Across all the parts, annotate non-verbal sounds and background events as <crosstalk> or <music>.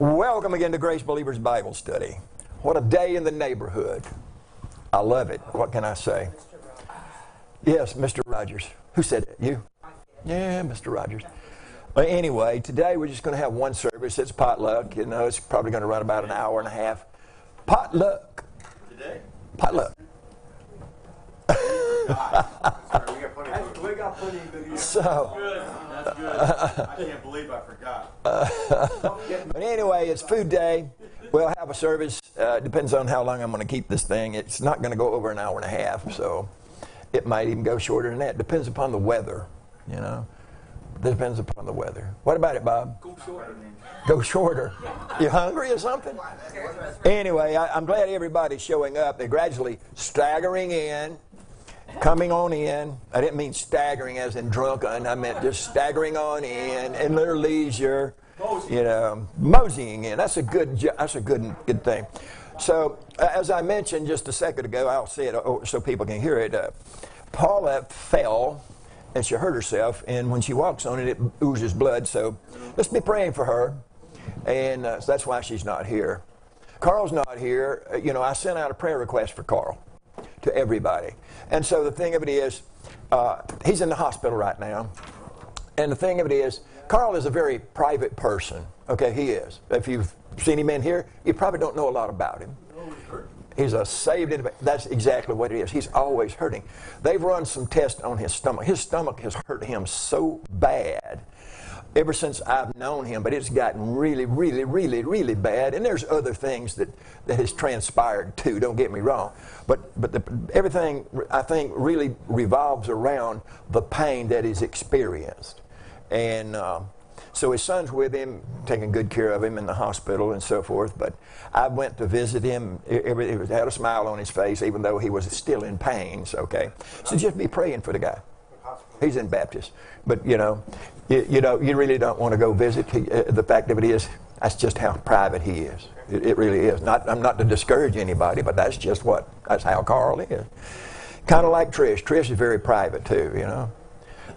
Welcome again to Grace Believers Bible Study. What a day in the neighborhood. I love it. What can I say? Yes, Mr. Rogers. Who said it? You? Yeah, Mr. Rogers. But anyway, today we're just going to have one service. It's potluck. You know, it's probably going to run about an hour and a half. Potluck. Today? Potluck. <laughs> <laughs> So, Good. That's good. <laughs> I can't believe I forgot. <laughs> but anyway, it's food day. We'll have a service. Uh, depends on how long I'm going to keep this thing. It's not going to go over an hour and a half, so it might even go shorter than that. Depends upon the weather, you know. Depends upon the weather. What about it, Bob? Go short. Go shorter. You hungry or something? Anyway, I, I'm glad everybody's showing up. They're gradually staggering in, coming on in. I didn't mean staggering as in drunken. I meant just staggering on in in their leisure. You know, moseying in. That's a good. That's a good good thing. So, as I mentioned just a second ago, I'll say it uh, so people can hear it. Uh, Paula fell and she hurt herself, and when she walks on it, it oozes blood. So let's be praying for her, and uh, so that's why she's not here. Carl's not here. Uh, You know, I sent out a prayer request for Carl to everybody, and so the thing of it is, uh, he's in the hospital right now, and the thing of it is, Carl is a very private person. Okay, he is. If you've seen him in here, you probably don't know a lot about him. He's a saved individual. That's exactly what it is. He's always hurting. They've run some tests on his stomach. His stomach has hurt him so bad ever since I've known him, but it's gotten really, really, really, really bad. And there's other things that, that has transpired too, don't get me wrong. But, but the, everything, I think, really revolves around the pain that is experienced. And um, so his son's with him, taking good care of him in the hospital and so forth. But I went to visit him. He had a smile on his face, even though he was still in pain. So, okay. So just be praying for the guy. He's in Baptist. But, you know, you, you know, you really don't want to go visit. He, uh, the fact of it is, that's just how private he is. It, it really is. Not, I'm not to discourage anybody, but that's just what, that's how Carl is. Kind of like Trish. Trish is very private too, you know.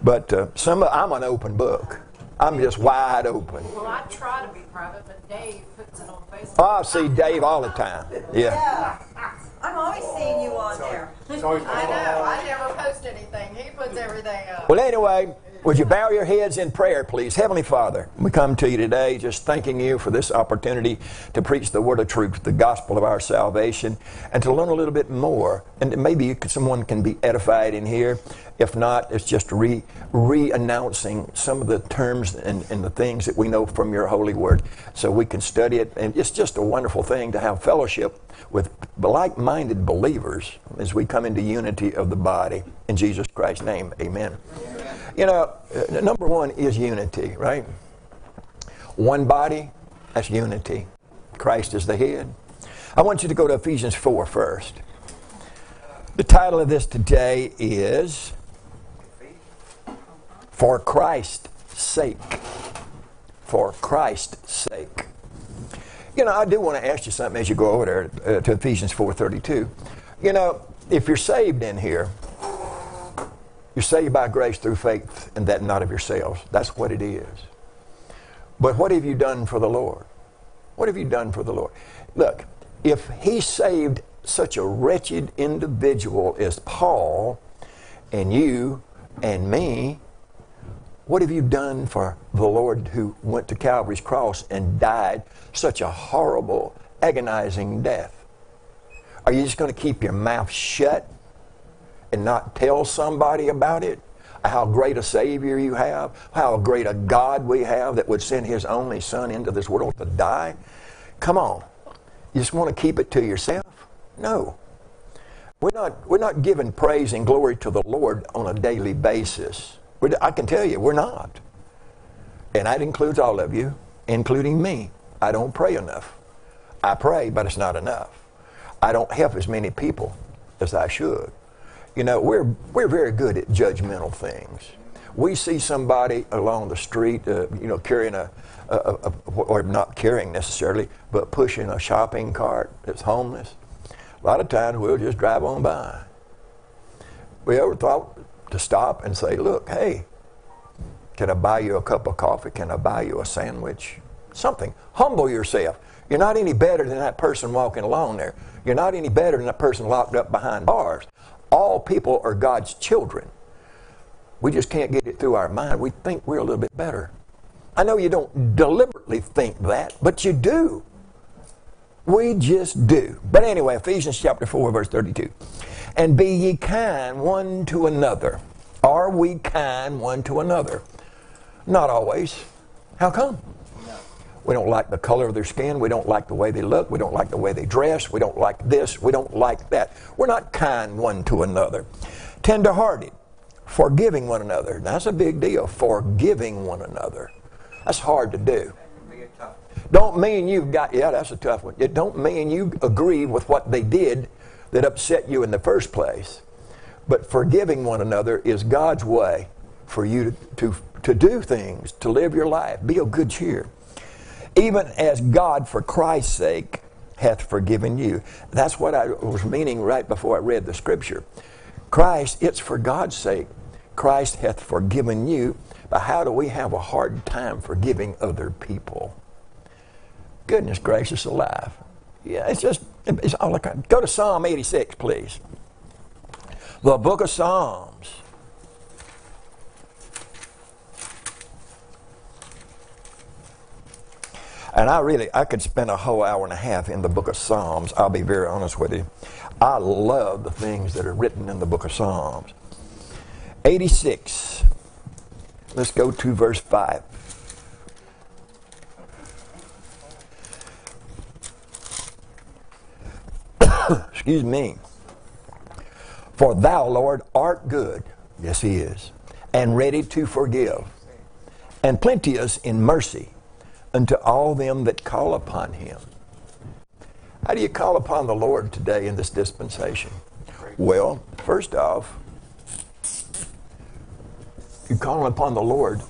But uh, some, I'm an open book. I'm just wide open. Well, I try to be private, but Dave puts it on Facebook. Oh, I see Dave all the time. Yeah. Yeah. <laughs> I'm always seeing you on there. I know. I never anything. He puts everything up. Well, anyway, would you bow your heads in prayer, please? Heavenly Father, we come to you today just thanking you for this opportunity to preach the word of truth, the gospel of our salvation, and to learn a little bit more. And maybe could- someone can be edified in here. If not, it's just re, re-announcing some of the terms and, and the things that we know from your holy word so we can study it. And it's just a wonderful thing to have fellowship with like-minded believers as we come into unity of the body. In Jesus Christ's name, amen. You know, uh, number one is unity, right? One body, that's unity. Christ is the head. I want you to go to Ephesians 4 first. The title of this today is For Christ's Sake. For Christ's sake. You know, I do want to ask you something as you go over there uh, to Ephesians 4:32. You know, if you're saved in here, you're saved by grace through faith, and that not of yourselves. That's what it is. But what have you done for the Lord? What have you done for the Lord? Look, if He saved such a wretched individual as Paul, and you and me, what have you done for the Lord who went to Calvary's cross and died such a horrible, agonizing death? Are you just going to keep your mouth shut and not tell somebody about it? How great a Savior you have, how great a God we have that would send His only Son into this world to die? Come on. You just want to keep it to yourself? No. We're not, we're not giving praise and glory to the Lord on a daily basis. We're, I can tell you, we're not. And that includes all of you, including me. I don't pray enough. I pray, but it's not enough. I don't help as many people as I should. You know, we're, we're very good at judgmental things. We see somebody along the street, uh, you know, carrying a, a, a, or not carrying necessarily, but pushing a shopping cart that's homeless. A lot of times we'll just drive on by. We ever thought to stop and say, look, hey, can I buy you a cup of coffee? Can I buy you a sandwich? something. Humble yourself. You're not any better than that person walking along there. You're not any better than that person locked up behind bars. All people are God's children. We just can't get it through our mind. We think we're a little bit better. I know you don't deliberately think that, but you do. We just do. But anyway, Ephesians chapter 4, verse 32. And be ye kind one to another. Are we kind one to another? Not always. How come? We don't like the color of their skin. We don't like the way they look. We don't like the way they dress. We don't like this. We don't like that. We're not kind one to another. Tenderhearted, forgiving one another. That's a big deal. Forgiving one another. That's hard to do. Don't mean you've got, yeah, that's a tough one. It don't mean you agree with what they did that upset you in the first place. But forgiving one another is God's way for you to, to, to do things, to live your life. Be of good cheer. Even as God, for Christ's sake, hath forgiven you. That's what I was meaning right before I read the scripture. Christ, it's for God's sake. Christ hath forgiven you. But how do we have a hard time forgiving other people? Goodness gracious alive. Yeah, it's just, it's all I can. Go to Psalm 86, please. The book of Psalms. And I really, I could spend a whole hour and a half in the book of Psalms. I'll be very honest with you. I love the things that are written in the book of Psalms. 86. Let's go to verse 5. <coughs> Excuse me. For thou, Lord, art good. Yes, he is. And ready to forgive. And plenteous in mercy unto all them that call upon him. How do you call upon the Lord today in this dispensation? Well, first off, you call upon the Lord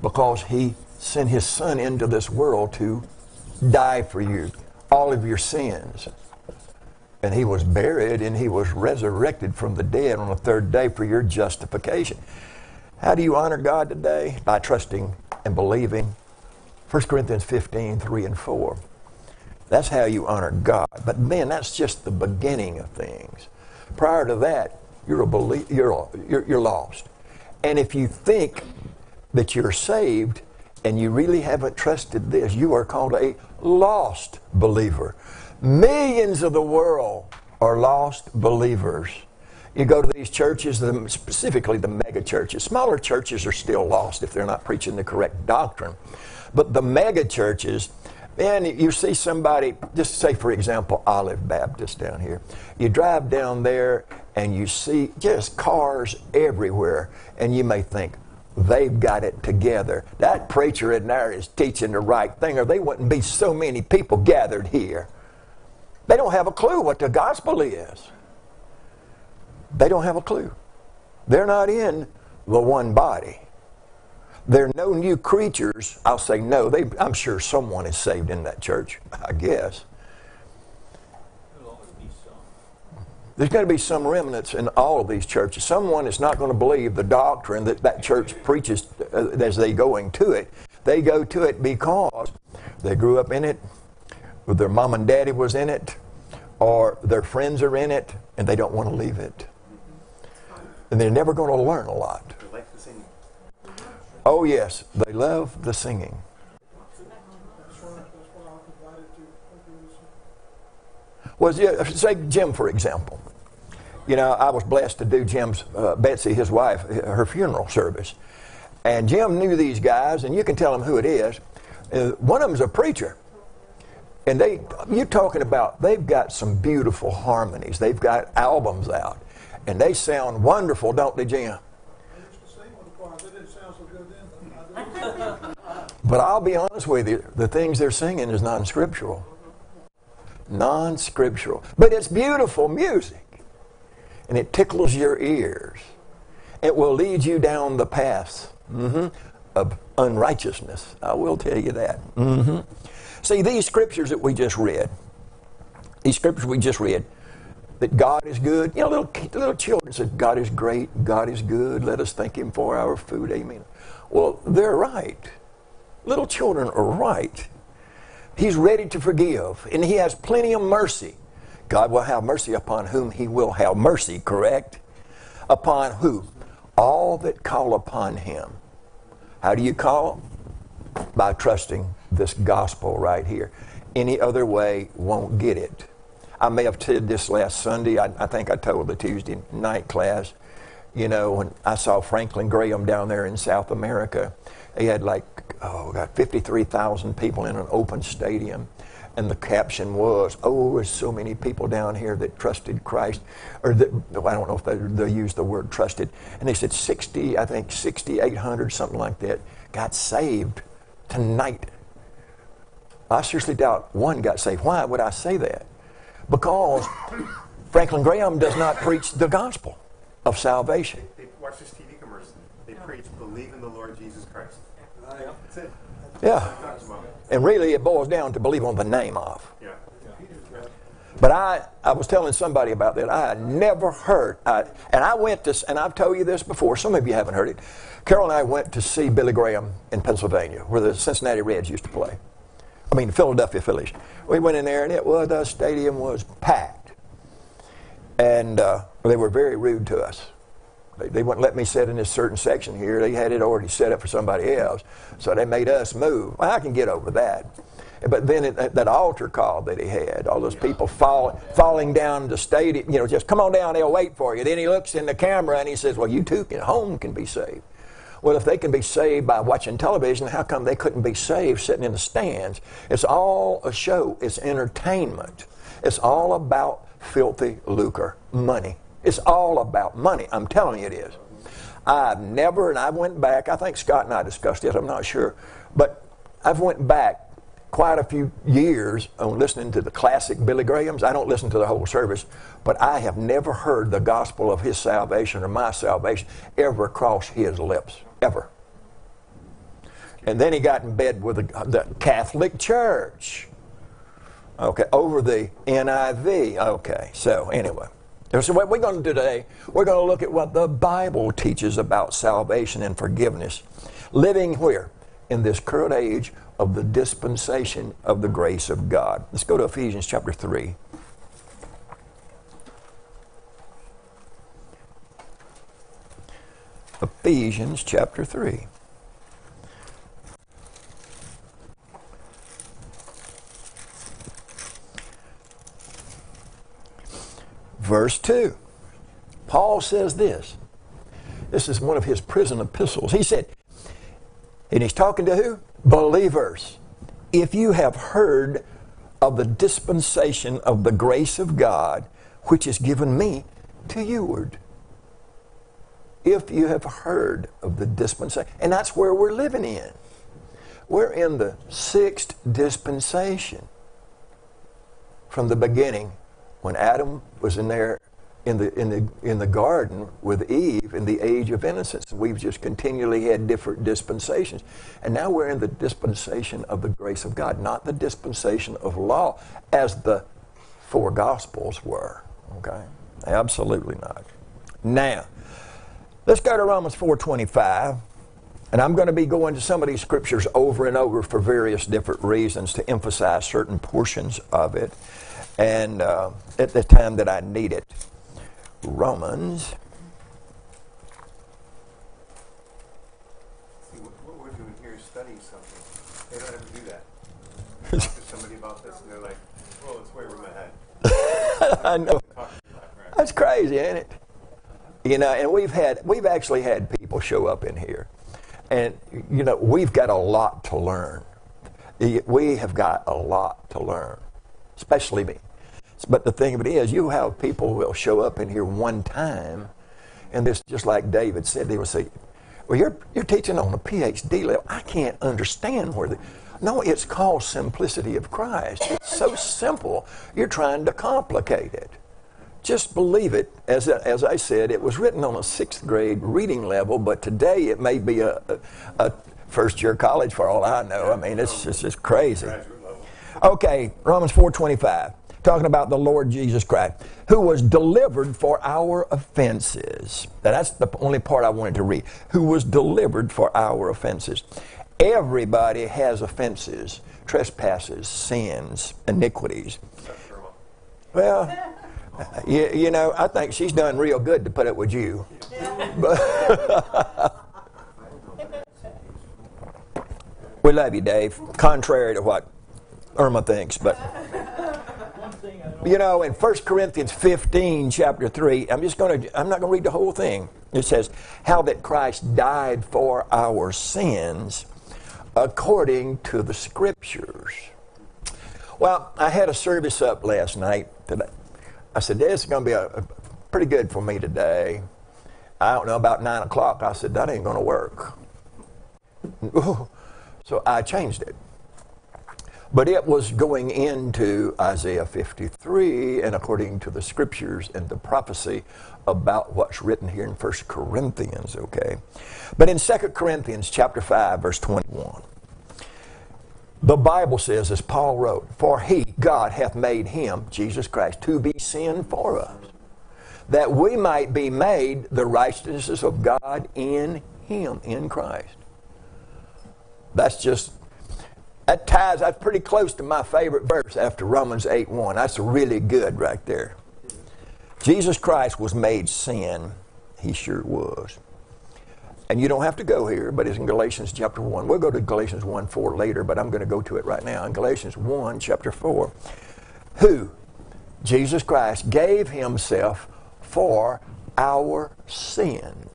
because he sent his son into this world to die for you, all of your sins. And he was buried and he was resurrected from the dead on the third day for your justification. How do you honor God today? By trusting and believing 1 Corinthians 15, 3 and 4. That's how you honor God. But man, that's just the beginning of things. Prior to that, you're, a belie- you're, you're, you're lost. And if you think that you're saved and you really haven't trusted this, you are called a lost believer. Millions of the world are lost believers. You go to these churches, specifically the mega churches. Smaller churches are still lost if they're not preaching the correct doctrine. But the mega churches, man, you see somebody, just say for example, Olive Baptist down here. You drive down there and you see just cars everywhere, and you may think, they've got it together. That preacher in there is teaching the right thing, or they wouldn't be so many people gathered here. They don't have a clue what the gospel is. They don't have a clue. They're not in the one body. There are no new creatures. I'll say no. They, I'm sure someone is saved in that church, I guess. There's going to be some remnants in all of these churches. Someone is not going to believe the doctrine that that church preaches uh, as they going to it. They go to it because they grew up in it, or their mom and daddy was in it, or their friends are in it, and they don't want to leave it. And they're never going to learn a lot. Oh, yes, they love the singing. Well, yeah, say Jim, for example. You know, I was blessed to do Jim's, uh, Betsy, his wife, her funeral service. And Jim knew these guys, and you can tell them who it is. Uh, one of them's a preacher. And they, you're talking about, they've got some beautiful harmonies. They've got albums out. And they sound wonderful, don't they, Jim? But I'll be honest with you, the things they're singing is non scriptural. Non scriptural. But it's beautiful music. And it tickles your ears. It will lead you down the path mm-hmm, of unrighteousness. I will tell you that. Mm-hmm. See, these scriptures that we just read, these scriptures we just read, that God is good. You know, little, little children said, God is great, God is good, let us thank Him for our food. Amen. Well, they're right. Little children are right. He's ready to forgive, and He has plenty of mercy. God will have mercy upon whom He will have mercy, correct? Upon who? All that call upon Him. How do you call? By trusting this gospel right here. Any other way won't get it. I may have said this last Sunday. I, I think I told the Tuesday night class. You know, when I saw Franklin Graham down there in South America, he had like, oh, got 53,000 people in an open stadium. And the caption was, oh, there's so many people down here that trusted Christ. Or that, I don't know if they, they used the word trusted. And they said 60, I think 6,800, something like that, got saved tonight. I seriously doubt one got saved. Why would I say that? Because Franklin Graham does not preach the gospel of salvation. They watch this TV commercial. They preach, believe in the Lord Jesus Christ. That's it. Yeah. Talks about it. And really, it boils down to believe on the name of. Yeah. But I, I was telling somebody about that. I had never heard, I, and I went to, and I've told you this before, some of you haven't heard it. Carol and I went to see Billy Graham in Pennsylvania, where the Cincinnati Reds used to play. I mean, Philadelphia Phillies. We went in there, and it was, the stadium was packed. And uh, they were very rude to us. They, they wouldn't let me sit in this certain section here. They had it already set up for somebody else. So they made us move. Well, I can get over that. But then it, that altar call that he had, all those people fall, falling down the stadium, you know, just come on down, they'll wait for you. Then he looks in the camera and he says, Well, you too at home can be saved. Well, if they can be saved by watching television, how come they couldn't be saved sitting in the stands? It's all a show, it's entertainment. It's all about filthy lucre, money. It's all about money. I'm telling you it is. I've never, and I went back, I think Scott and I discussed it, I'm not sure, but I've went back quite a few years on listening to the classic Billy Grahams. I don't listen to the whole service, but I have never heard the gospel of his salvation or my salvation ever cross his lips, ever. And then he got in bed with the, the Catholic Church. Okay, over the NIV. Okay, so anyway. So what we're going to do today, we're going to look at what the Bible teaches about salvation and forgiveness. Living where? In this current age of the dispensation of the grace of God. Let's go to Ephesians chapter 3. Ephesians chapter 3. Verse 2. Paul says this. This is one of his prison epistles. He said, and he's talking to who? Believers. If you have heard of the dispensation of the grace of God, which is given me to youward. If you have heard of the dispensation, and that's where we're living in. We're in the sixth dispensation from the beginning when Adam was in there in the, in the, in the garden with Eve in the age of innocence. We've just continually had different dispensations. And now we're in the dispensation of the grace of God, not the dispensation of law as the four gospels were. Okay? Absolutely not. Now, let's go to Romans 4.25. And I'm going to be going to some of these scriptures over and over for various different reasons to emphasize certain portions of it and uh, at the time that I need it. Romans. See, what, what we're doing here is studying something. They don't ever do that. <laughs> Talk to somebody about this, and they're like, "Well, it's way over my head." <laughs> I know. Talk to you about, right? That's crazy, ain't it? You know, and we've had we've actually had people show up in here, and you know we've got a lot to learn. We have got a lot to learn, especially me. But the thing of it is, you have people who will show up in here one time, and this just like David said, they will say, "Well, you're you're teaching on a PhD level. I can't understand where the." No, it's called simplicity of Christ. It's so simple. You're trying to complicate it. Just believe it. As, as I said, it was written on a sixth grade reading level, but today it may be a, a, a first year college for all I know. I mean, it's, it's just crazy. Okay, Romans 4:25, talking about the Lord Jesus Christ, who was delivered for our offenses. Now, that's the only part I wanted to read. Who was delivered for our offenses Everybody has offenses, trespasses, sins, iniquities. Well, you, you know, I think she's done real good to put it with you. But <laughs> we love you, Dave. Contrary to what Irma thinks, but you know, in 1 Corinthians 15, chapter 3, I'm just going to, I'm not going to read the whole thing. It says, How that Christ died for our sins according to the Scriptures. Well, I had a service up last night. That I said, This is going to be a, a pretty good for me today. I don't know, about 9 o'clock, I said, That ain't going to work. <laughs> so I changed it. But it was going into Isaiah 53 and according to the scriptures and the prophecy about what's written here in 1 Corinthians, okay? But in 2 Corinthians chapter 5 verse 21, the Bible says as Paul wrote, "For he God hath made him Jesus Christ to be sin for us, that we might be made the righteousness of God in him in Christ." That's just that ties, that's pretty close to my favorite verse after Romans 8 1. That's really good right there. Jesus Christ was made sin. He sure was. And you don't have to go here, but it's in Galatians chapter 1. We'll go to Galatians 1 4 later, but I'm going to go to it right now. In Galatians 1 chapter 4, who, Jesus Christ, gave himself for our sins.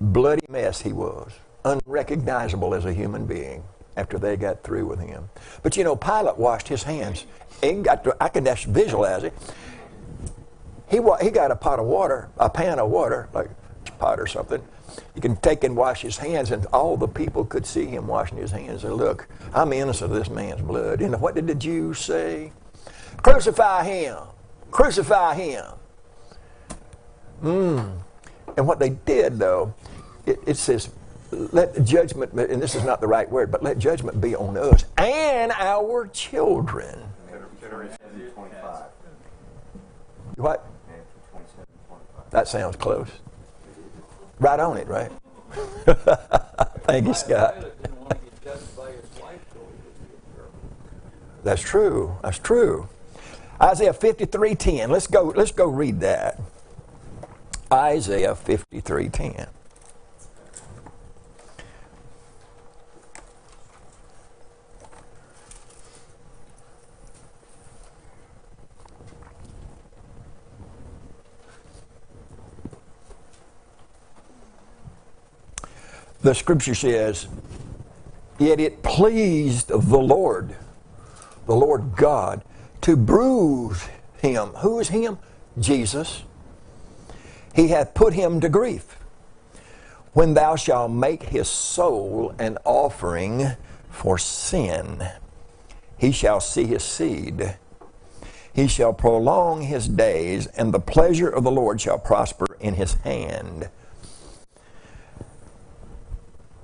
Bloody mess he was unrecognizable as a human being after they got through with him. But you know, Pilate washed his hands. And got to, I can just visualize it. He, wa- he got a pot of water, a pan of water, like a pot or something. He can take and wash his hands, and all the people could see him washing his hands and look, I'm innocent of this man's blood. And what did the Jews say? Crucify him! Crucify him! Mm. And what they did, though, it, it says, let judgment, and this is not the right word, but let judgment be on us and our children. What? That sounds close. Right on it, right? <laughs> Thank you, Scott. That's true. That's true. Isaiah 53:10. Let's go. Let's go read that. Isaiah 53:10. The scripture says, Yet it pleased the Lord, the Lord God, to bruise him. Who is him? Jesus. He hath put him to grief. When thou shalt make his soul an offering for sin, he shall see his seed. He shall prolong his days, and the pleasure of the Lord shall prosper in his hand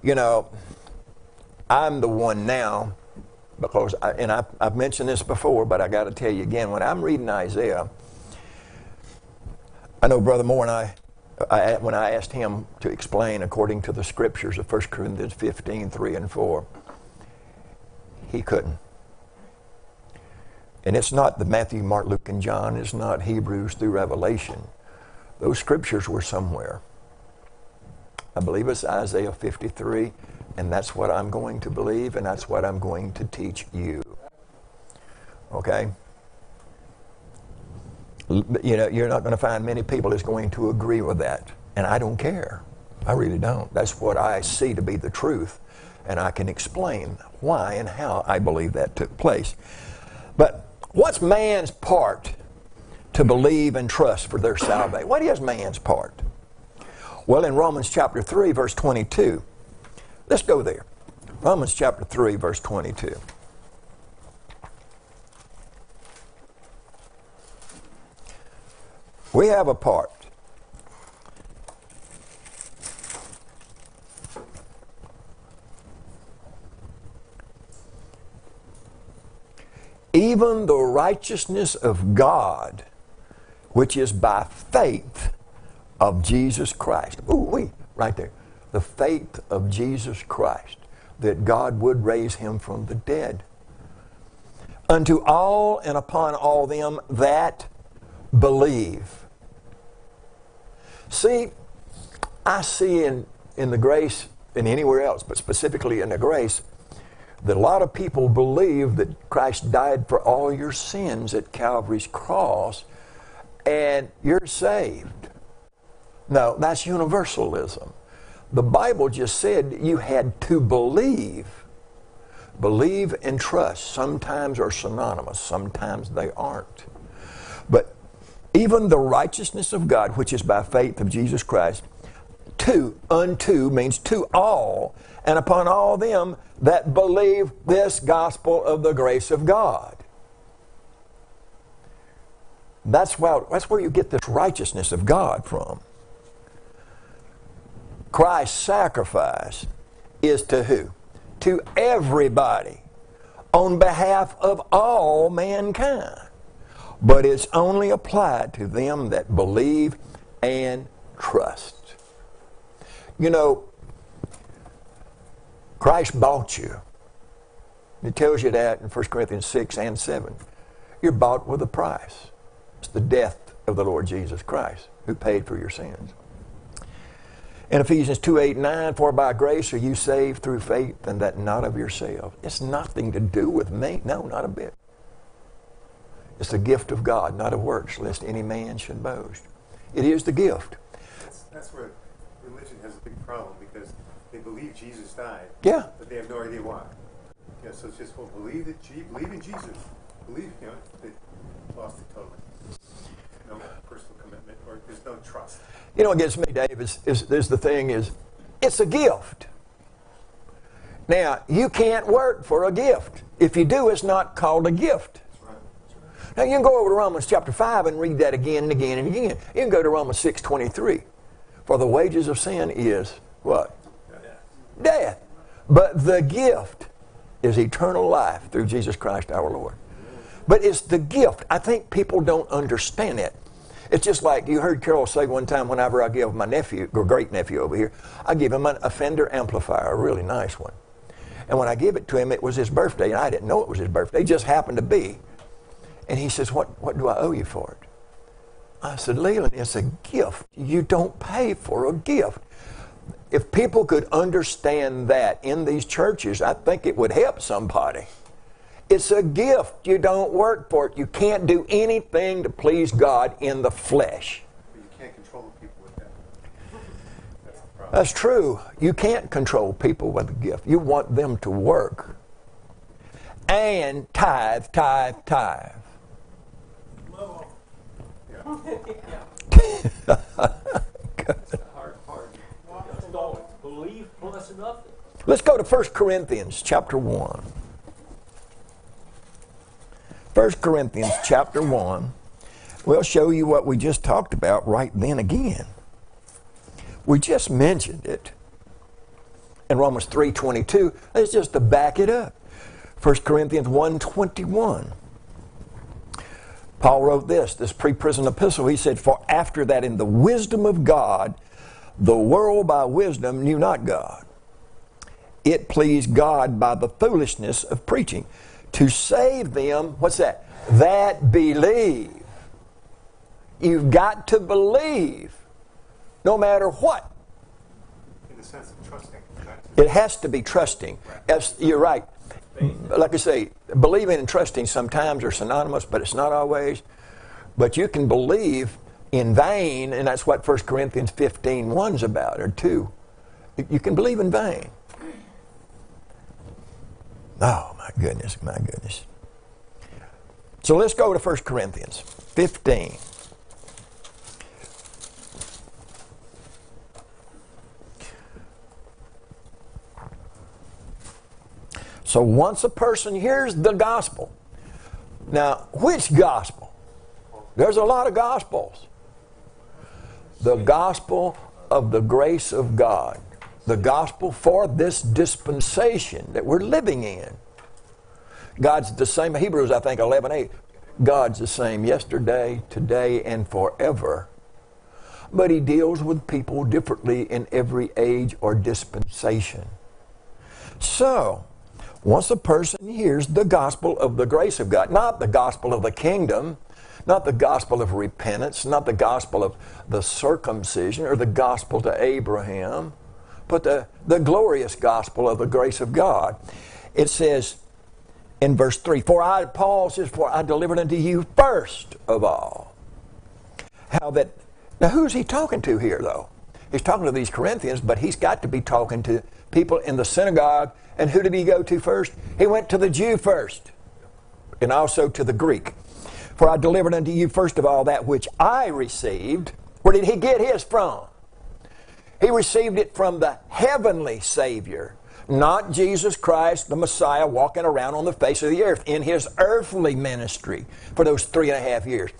you know, I'm the one now because, I, and I, I've mentioned this before, but I got to tell you again, when I'm reading Isaiah, I know Brother Moore and I, I, when I asked him to explain according to the scriptures of 1 Corinthians 15, 3 and 4, he couldn't. And it's not the Matthew, Mark, Luke, and John. It's not Hebrews through Revelation. Those scriptures were somewhere. I believe it's Isaiah 53, and that's what I'm going to believe, and that's what I'm going to teach you. Okay? You know, you're not going to find many people that's going to agree with that, and I don't care. I really don't. That's what I see to be the truth, and I can explain why and how I believe that took place. But what's man's part to believe and trust for their salvation? What is man's part? Well, in Romans chapter 3, verse 22, let's go there. Romans chapter 3, verse 22. We have a part. Even the righteousness of God, which is by faith of Jesus Christ. Ooh, wait, right there. the faith of Jesus Christ, that God would raise him from the dead. Unto all and upon all them that believe. See, I see in, in the grace, and anywhere else, but specifically in the grace, that a lot of people believe that Christ died for all your sins at Calvary's cross and you're saved. No, that's universalism. The Bible just said you had to believe. Believe and trust sometimes are synonymous, sometimes they aren't. But even the righteousness of God, which is by faith of Jesus Christ, to, unto means to all, and upon all them that believe this gospel of the grace of God. That's, why, that's where you get this righteousness of God from. Christ's sacrifice is to who? To everybody on behalf of all mankind. But it's only applied to them that believe and trust. You know, Christ bought you. It tells you that in 1 Corinthians 6 and 7. You're bought with a price. It's the death of the Lord Jesus Christ who paid for your sins. In Ephesians 2 8 9, for by grace are you saved through faith, and that not of yourself. It's nothing to do with me. No, not a bit. It's the gift of God, not of works, lest any man should boast. It is the gift. That's, that's where religion has a big problem because they believe Jesus died. Yeah. But they have no idea why. Yeah, so it's just, well, believe that believe in Jesus. Believe, you know, they lost it totally. No personal or there's no trust. You know what gets me, Dave, is, is, is the thing is, it's a gift. Now, you can't work for a gift. If you do, it's not called a gift. Now you can go over to Romans chapter 5 and read that again and again and again. You can go to Romans 6:23. For the wages of sin is what? Death. But the gift is eternal life through Jesus Christ our Lord. But it's the gift. I think people don't understand it. It's just like you heard Carol say one time whenever I give my nephew, or great nephew over here, I give him an, a Fender amplifier, a really nice one. And when I give it to him, it was his birthday, and I didn't know it was his birthday. It just happened to be. And he says, What, what do I owe you for it? I said, Leland, it's a gift. You don't pay for a gift. If people could understand that in these churches, I think it would help somebody. It's a gift. You don't work for it. You can't do anything to please God in the flesh. But you can't control the people with that. That's. That's true. You can't control people with a gift. You want them to work. And tithe, tithe, tithe. hard part. Just don't believe plus nothing. Let's go to 1 Corinthians chapter 1. 1 Corinthians chapter 1 will show you what we just talked about right then again. We just mentioned it in Romans 3:22. It's just to back it up. 1 Corinthians 1:21. Paul wrote this, this pre-prison epistle. He said, "For after that in the wisdom of God, the world by wisdom knew not God. It pleased God by the foolishness of preaching to save them, what's that? That believe. You've got to believe no matter what. In the sense of trusting. It has to be trusting. As, you're right. Like I say, believing and trusting sometimes are synonymous, but it's not always. But you can believe in vain, and that's what 1 Corinthians 15 1's about, or 2. You can believe in vain. Oh, my goodness, my goodness. So let's go to 1 Corinthians 15. So once a person hears the gospel, now which gospel? There's a lot of gospels. The gospel of the grace of God, the gospel for this dispensation that we're living in. God's the same, Hebrews, I think, 11 8. God's the same yesterday, today, and forever. but he deals with people differently in every age or dispensation. So, once a person hears the gospel of the grace of God, not the gospel of the kingdom, not the gospel of repentance, not the gospel of the circumcision or the gospel to Abraham, but the, the glorious gospel of the grace of God. It says in verse 3 For I, Paul says, For I delivered unto you first of all. How that, now who's he talking to here though? He's talking to these Corinthians, but he's got to be talking to people in the synagogue. And who did he go to first? He went to the Jew first, and also to the Greek. For I delivered unto you first of all that which I received. Where did he get his from? He received it from the heavenly Savior, not Jesus Christ, the Messiah, walking around on the face of the earth in his earthly ministry for those three and a half years.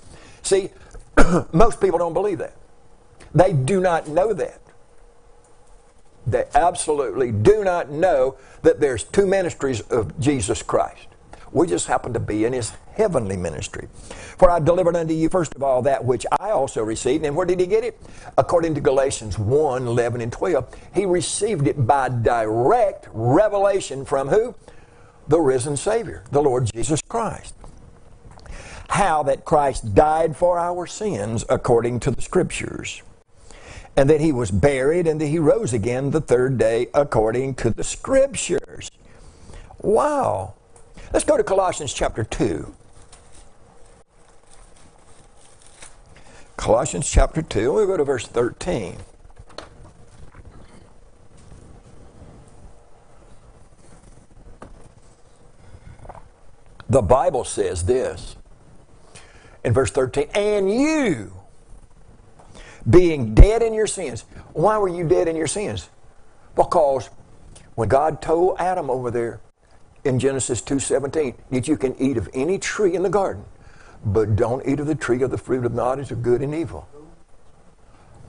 See, <clears throat> most people don't believe that. They do not know that. They absolutely do not know that there's two ministries of Jesus Christ. We just happen to be in his heavenly ministry. For I delivered unto you first of all that which I also received. And where did he get it? According to Galatians 1 11 and 12. He received it by direct revelation from who? The risen Savior, the Lord Jesus Christ. How that Christ died for our sins according to the Scriptures and that he was buried and that he rose again the third day according to the scriptures. Wow. Let's go to Colossians chapter 2. Colossians chapter 2, we'll go to verse 13. The Bible says this in verse 13, and you, being dead in your sins. Why were you dead in your sins? Because when God told Adam over there in Genesis 2:17 that you can eat of any tree in the garden, but don't eat of the tree of the fruit of knowledge of good and evil.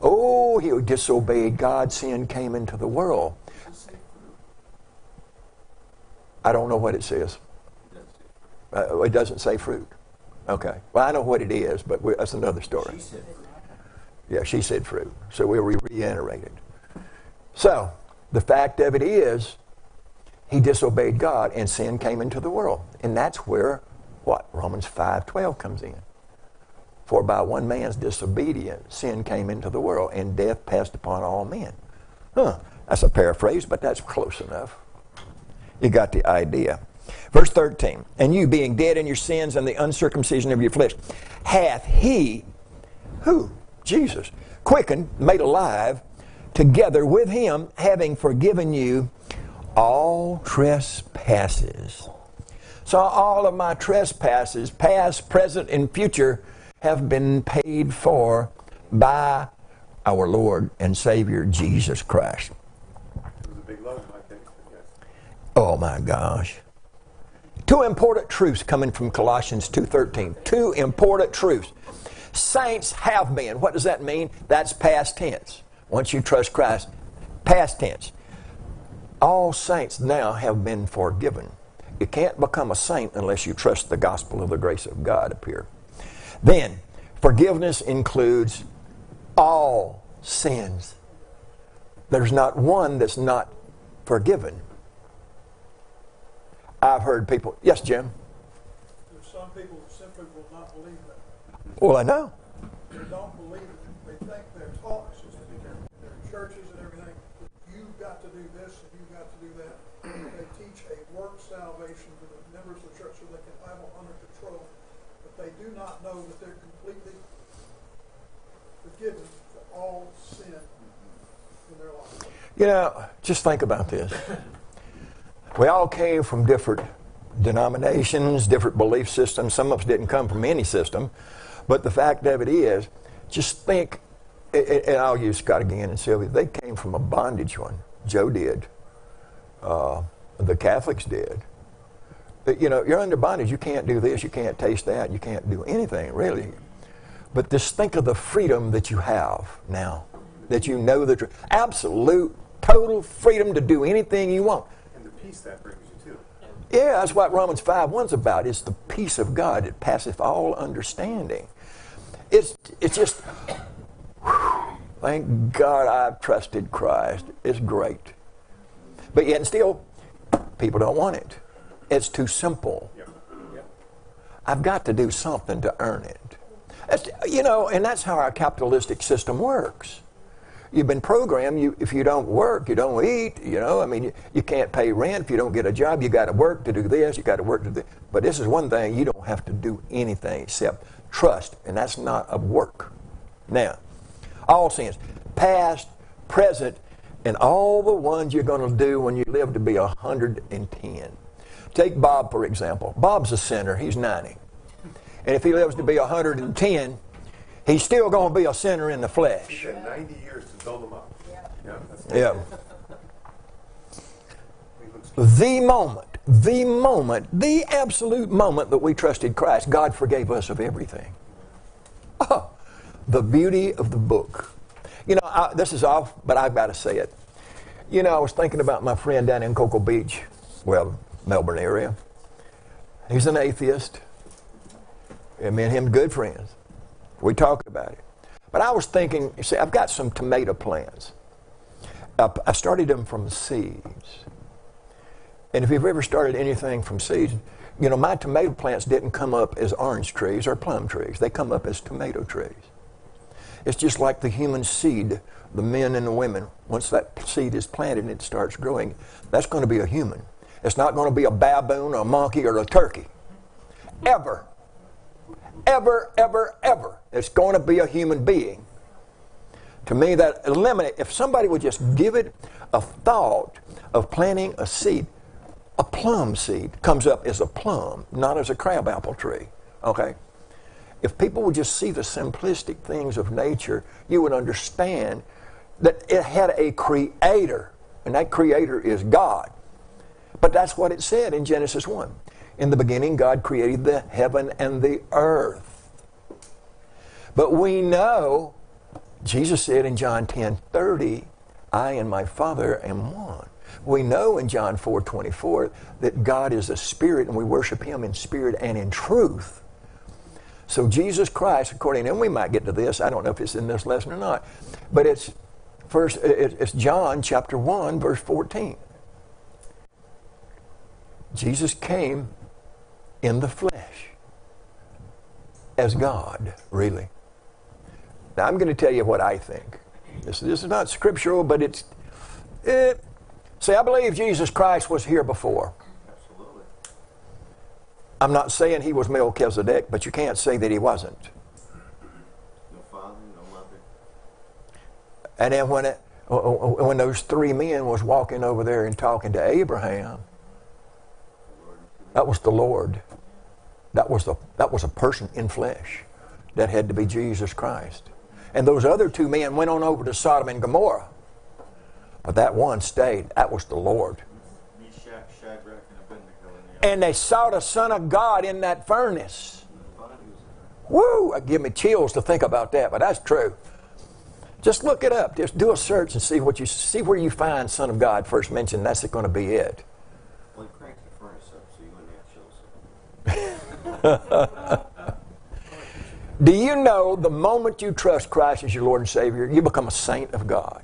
Oh, he disobeyed God, sin came into the world. I don't know what it says. Uh, it doesn't say fruit. Okay. Well, I know what it is, but we, that's another story. Yeah, she said fruit. So we re- reiterated. So the fact of it is, he disobeyed God and sin came into the world. And that's where what? Romans 5:12 comes in. For by one man's disobedience sin came into the world and death passed upon all men. Huh. That's a paraphrase, but that's close enough. You got the idea. Verse 13, and you being dead in your sins and the uncircumcision of your flesh, hath he, who? Jesus, quickened, made alive, together with him, having forgiven you all trespasses. So all of my trespasses, past, present, and future, have been paid for by our Lord and Savior Jesus Christ. Oh my gosh. Two important truths coming from Colossians 2:13. Two important truths. Saints have been. What does that mean? That's past tense. Once you trust Christ, past tense. All saints now have been forgiven. You can't become a saint unless you trust the gospel of the grace of God up here. Then, forgiveness includes all sins. There's not one that's not forgiven. I've heard people, yes, Jim? There's some people simply will not believe that. Well, I know. They don't believe it. They think they're taught, it's just in their, their churches and everything, you've got to do this and you've got to do that. They teach a work salvation to the members of the church so they can have it under control. But they do not know that they're completely forgiven for all sin in their life. You know, just think about this. We all came from different denominations, different belief systems. Some of us didn't come from any system. But the fact of it is, just think, and I'll use Scott again and Sylvia, they came from a bondage one. Joe did. Uh, the Catholics did. But, you know, you're under bondage. You can't do this. You can't taste that. You can't do anything, really. But just think of the freedom that you have now, that you know the truth. Absolute, total freedom to do anything you want. And the peace that brings you too. Yeah, that's what Romans 5 1's about. It's the peace of God that passeth all understanding. It's, it's just, whew, Thank God I've trusted Christ. It's great. But yet and still, people don't want it. It's too simple. I've got to do something to earn it. That's, you know, and that's how our capitalistic system works. You've been programmed. You, if you don't work, you don't eat. You know, I mean, you, you can't pay rent if you don't get a job. You got to work to do this. You got to work to do. But this is one thing: you don't have to do anything except trust, and that's not a work. Now, all sins, past, present, and all the ones you're going to do when you live to be 110. Take Bob, for example. Bob's a sinner. He's 90. And if he lives to be 110, he's still going to be a sinner in the He flesh. had 90 years to build them up. Yeah. that's Yeah. The moment, the moment, the absolute moment that we trusted Christ, God forgave us of everything. Oh, the beauty of the book. You know, I, this is off, but I've got to say it. You know, I was thinking about my friend down in Cocoa Beach, well, Melbourne area. He's an atheist. And me and him good friends. We talked about it. But I was thinking, you see, I've got some tomato plants. I I started them from seeds. And if you've ever started anything from seeds, you know, my tomato plants didn't come up as orange trees or plum trees. They come up as tomato trees. It's just like the human seed, the men and the women. Once that seed is planted and it starts growing, that's going to be a human. It's not going to be a baboon or a monkey or a turkey. Ever. Ever, ever, ever. It's going to be a human being. To me, that eliminate. If somebody would just give it a thought of planting a seed, a plum seed comes up as a plum, not as a crabapple tree. Okay. If people would just see the simplistic things of nature, you would understand that it had a creator, and that creator is God. But that's what it said in Genesis 1. In the beginning, God created the heaven and the earth. But we know, Jesus said in John 10 30, I and my Father am one. We know in John 4 24 that God is a spirit and we worship Him in spirit and in truth. So Jesus Christ, according, and we might get to this, I don't know if it's in this lesson or not, but it's first, it's John chapter 1, verse 14. Jesus came in the flesh as God, really. Now, I'm going to tell you what I think. This, this is not scriptural, but it's. It, see, I believe Jesus Christ was here before. Absolutely. I'm not saying he was Melchizedek, but you can't say that he wasn't. No father, no mother. And then when it, when those three men was walking over there and talking to Abraham, that was the Lord. That was the that was a person in flesh. That had to be Jesus Christ. And those other two men went on over to Sodom and Gomorrah. But that one stayed. That was the Lord. And they saw the Son of God in that furnace. Woo! Give me chills to think about that, but that's true. Just look it up. Just do a search and see what you see where you find Son of God first mentioned. That's going to be it. Well, he cranked the furnace up so you wouldn't have chills. <laughs> Do you know the moment you trust Christ as your Lord and Savior, you become a saint of God?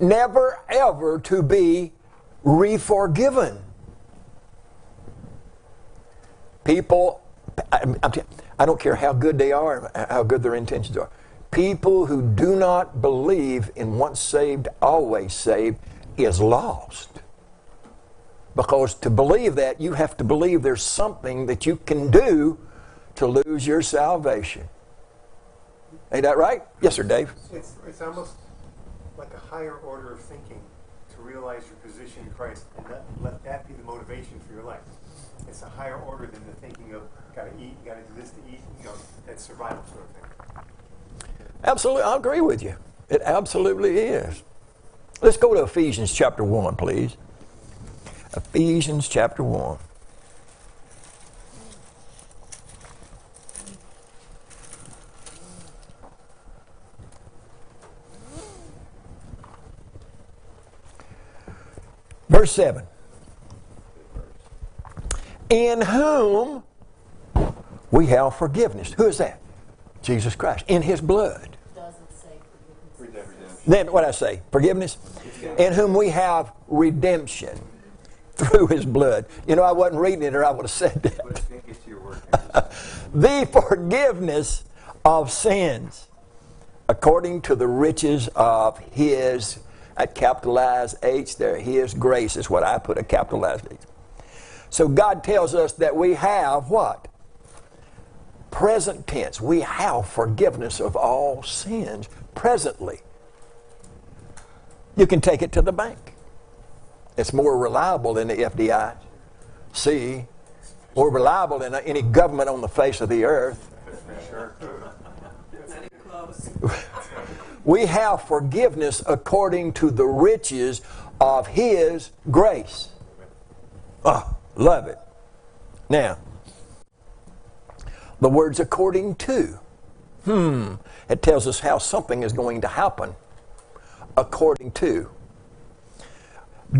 Never ever to be reforgiven. People, I, I don't care how good they are, how good their intentions are. People who do not believe in once saved, always saved is lost. Because to believe that, you have to believe there's something that you can do to lose your salvation. Ain't that right? Yes, sir, Dave. It's, it's almost like a higher order of thinking to realize your position in Christ and let, let that be the motivation for your life. It's a higher order than the thinking of gotta eat, gotta do this to eat, you know, that survival sort of thing. Absolutely, I agree with you. It absolutely is. Let's go to Ephesians chapter 1, please. Ephesians chapter 1. Verse 7. In whom we have forgiveness. Who is that? Jesus Christ, in his blood. Doesn't say forgiveness. Redemption. Then what I say? Forgiveness? In whom we have redemption through his blood. You know, I wasn't reading it or I would have said that. But can't get to your work. <laughs> The forgiveness of sins according to the riches of his, I capitalize H there, his grace is what I put a capitalized H. So God tells us that we have what? Present tense. We have forgiveness of all sins presently. You can take it to the bank. It's more reliable than the FDIC, more reliable than any government on the face of the earth. We have forgiveness according to the riches of His grace. Oh, love it. Now, the words according to. Hmm. It tells us how something is going to happen according to.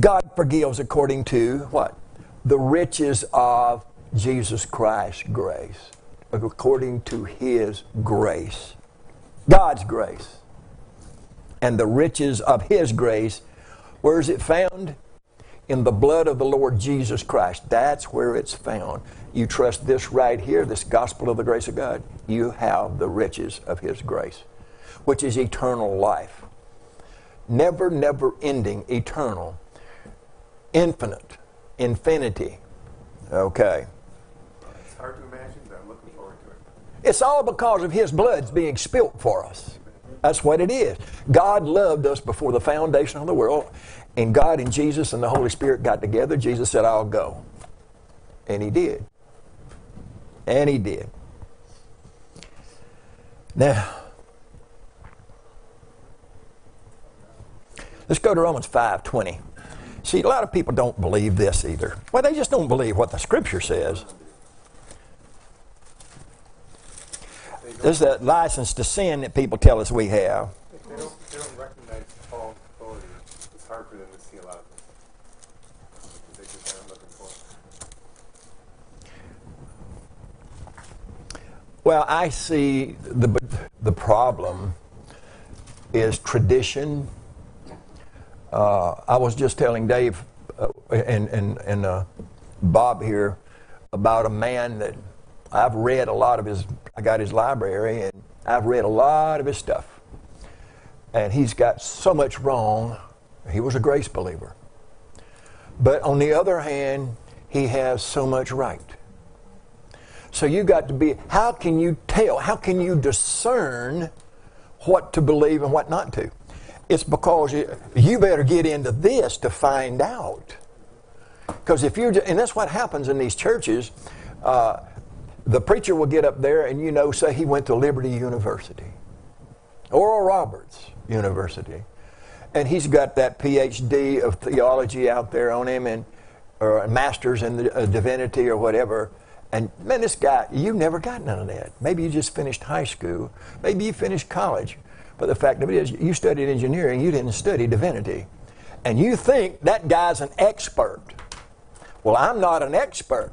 God forgives according to what? The riches of Jesus Christ's grace. According to His grace. God's grace. And the riches of His grace, where is it found? In the blood of the Lord Jesus Christ. That's where it's found. You trust this right here, this gospel of the grace of God. You have the riches of His grace, which is eternal life. Never, never ending, eternal, infinite, infinity. Okay. It's hard to imagine, but I'm looking forward to it. It's all because of His blood's being spilt for us. That's what it is. God loved us before the foundation of the world, and God and Jesus and the Holy Spirit got together. Jesus said, I'll go. And He did. And He did. Now, let's go to Romans 5 20. See, a lot of people don't believe this either. Well, they just don't believe what the Scripture says. This is that license to sin that people tell us we have. It's hard for them to see a lot of this. Well, I see the the problem is tradition. Uh, I was just telling Dave uh, and and and uh, Bob here about a man that I've read a lot of his. I got his library and I've read a lot of his stuff, and he's got so much wrong. He was a grace believer, but on the other hand, he has so much right. So you got to be, how can you tell, how can you discern what to believe and what not to? It's because you, better get into this to find out. Because if you're, and that's what happens in these churches, uh, the preacher will get up there and you know, say he went to Liberty University, Oral Roberts University, and he's got that PhD of theology out there on him and or a master's in the, uh, divinity or whatever. And man, this guy, you never got none of that. Maybe you just finished high school. Maybe you finished college. But the fact of it is, you studied engineering, you didn't study divinity. And you think that guy's an expert. Well, I'm not an expert.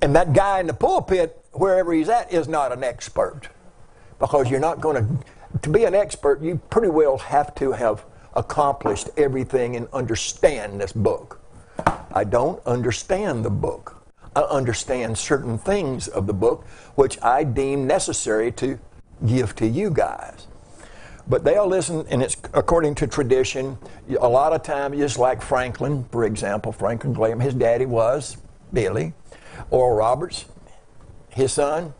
And that guy in the pulpit, wherever he's at, is not an expert. Because you're not going to, to be an expert, you pretty well have to have accomplished everything and understand this book. I don't understand the book. I understand certain things of the book which I deem necessary to give to you guys. But they'll listen, and it's according to tradition. A lot of times, just like Franklin, for example, Franklin Graham, his daddy was Billy. Oral Roberts, his son,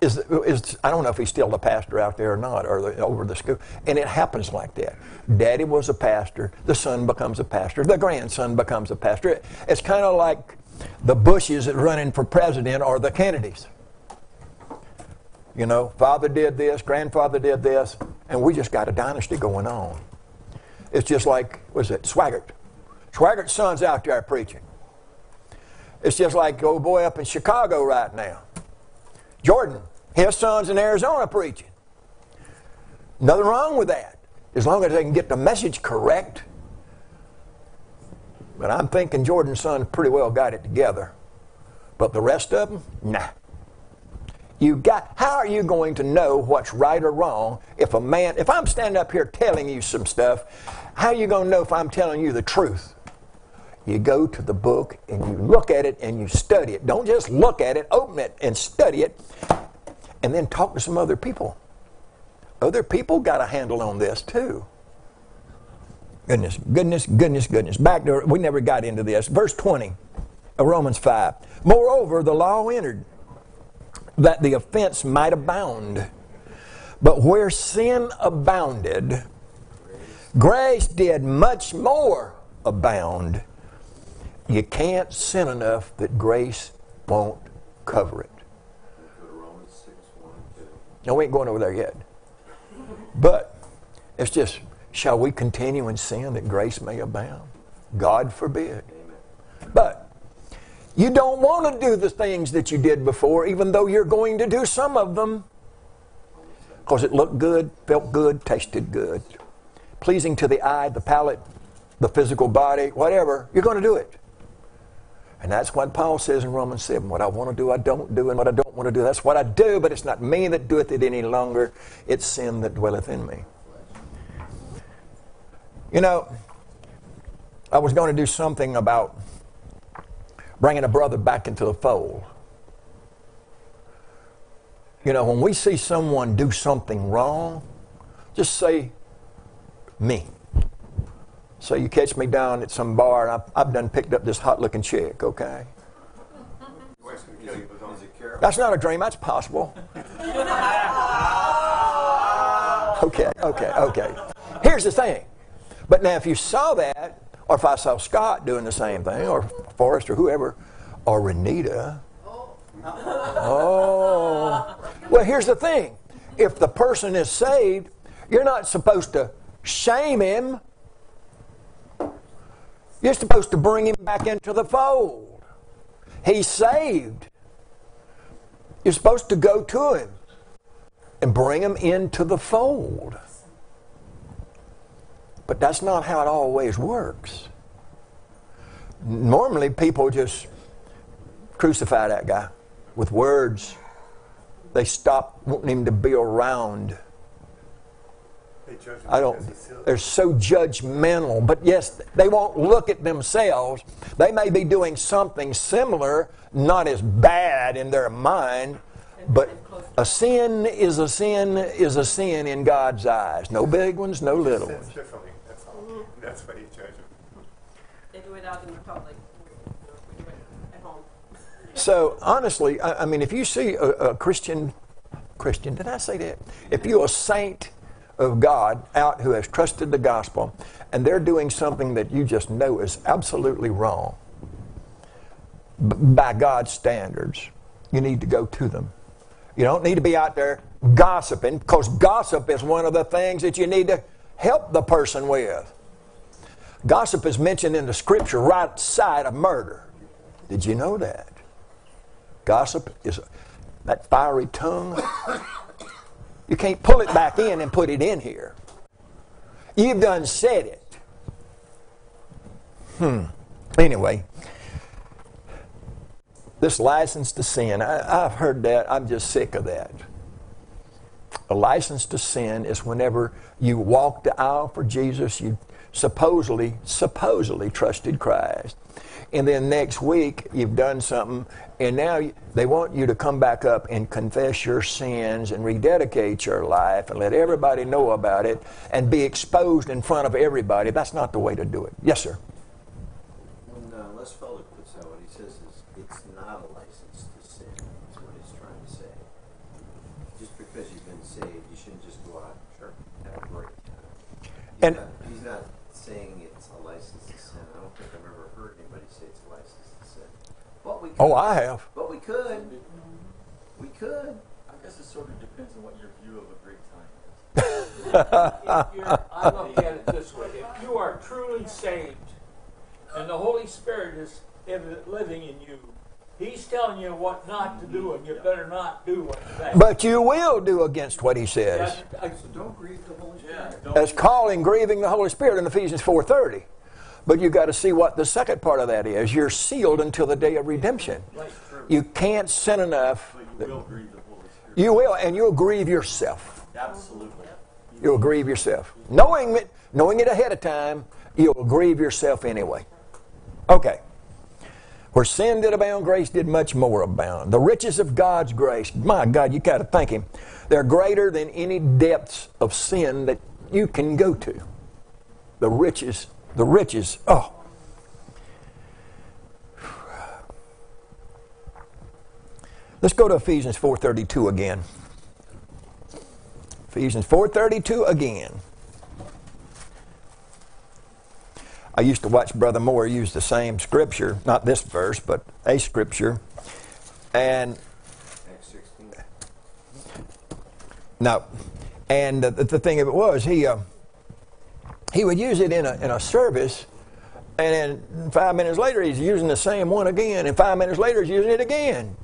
is, is I don't know if he's still the pastor out there or not, or the, over the school. And it happens like that. Daddy was a pastor, the son becomes a pastor, the grandson becomes a pastor. It's kind of like the Bushes that running for president or the Kennedys. You know, father did this, grandfather did this, and we just got a dynasty going on. It's just like, was it Swaggart? Swaggart's son's out there preaching. It's just like old boy up in Chicago right now. Jordan, his son's in Arizona preaching. Nothing wrong with that, as long as they can get the message correct. But I'm thinking Jordan's son pretty well got it together. But the rest of them, nah. You got how are you going to know what's right or wrong if a man if I'm standing up here telling you some stuff, how are you going to know if I'm telling you the truth? You go to the book and you look at it and you study it. Don't just look at it, open it and study it and then talk to some other people. Other people got a handle on this too. Goodness, goodness, goodness, goodness. Back to we never got into this. Verse 20 of Romans 5. Moreover, the law entered that the offense might abound. But where sin abounded, grace did much more abound. You can't sin enough that grace won't cover it. Go to Romans 6, 1 and 2. No, we ain't going over there yet. But it's just, shall we continue in sin that grace may abound? God forbid. But you don't want to do the things that you did before, even though you're going to do some of them. Because it looked good, felt good, tasted good. Pleasing to the eye, the palate, the physical body, whatever, you're going to do it. And that's what Paul says in Romans 7. What I want to do, I don't do, and what I don't want to do, that's what I do, but it's not me that doeth it any longer. It's sin that dwelleth in me. You know, I was going to do something about bringing a brother back into the fold. You know, when we see someone do something wrong, just say, me. So you catch me down at some bar and I've, I've done picked up this hot looking chick, okay? That's not a dream, that's possible. <laughs> Okay, okay, okay. Here's the thing. But now, if you saw that, or if I saw Scott doing the same thing, or Forrest, or whoever, or Renita, oh. Well, here's the thing. If the person is saved, you're not supposed to shame him. You're supposed to bring him back into the fold. He's saved. You're supposed to go to him and bring him into the fold. But that's not how it always works. Normally, people just crucify that guy with words. They stop wanting him to be around. They judge him I don't, because he's silly. they're so judgmental. But yes, they won't look at themselves. They may be doing something similar, not as bad in their mind, but a sin is a sin is a sin in God's eyes. No big ones, no little ones. Differently, that's all. That's why he judges him. They do it out in public. We do it at home. So honestly, I, I mean, if you see a, a Christian, Christian, did I say that? If you're a saint of God out who has trusted the gospel, and they're doing something that you just know is absolutely wrong b- by God's standards, you need to go to them. You don't need to be out there gossiping, because gossip is one of the things that you need to help the person with. Gossip is mentioned in the scripture right side of murder. Did you know that? Gossip is that fiery tongue. You can't pull it back in and put it in here. You've done said it. Hmm. Anyway, this license to sin, I, I've heard that. I'm just sick of that. A license to sin is whenever you walk the aisle for Jesus, you supposedly, supposedly trusted Christ. And then next week, you've done something, and now they want you to come back up and confess your sins and rededicate your life and let everybody know about it and be exposed in front of everybody. That's not the way to do it. Yes, sir. When uh, Les Feldick puts out what he says is it's not a license to sin. Is what he's trying to say. Just because you've been saved, you shouldn't just go out and have a great time. And- not, he's not saying it's a license to sin. I don't think I've ever heard anybody say it's a license to sin. But we could. Oh, I have. But we could. We could. I guess it sort of depends on what your view of a great time is. If <laughs> you're- I look at it this way: if you are truly saved, and the Holy Spirit is living in you, He's telling you what not to do, and you better not do what that. But you will do against what he says. That- I- So don't grieve the Holy Spirit. yeah, don't- That's calling grieving the Holy Spirit in Ephesians 4:30. But you've got to see what the second part of that is. You're sealed until the day of redemption. You can't sin enough. But you will grieve the Holy You will, and you'll grieve yourself. Absolutely. You'll grieve yourself. Knowing it, knowing it ahead of time, you'll grieve yourself anyway. Okay. Where sin did abound, grace did much more abound. The riches of God's grace, my God, you got to thank Him. They're greater than any depths of sin that you can go to. The riches, the riches, oh. Let's go to Ephesians 4:32 again. Ephesians 4:32 again. I used to watch Brother Moore use the same scripture, not this verse, but a scripture. And Acts 16. no, and the, the thing of it was he uh, he would use it in a in a service, and then five minutes later he's using the same one again, and five minutes later he's using it again.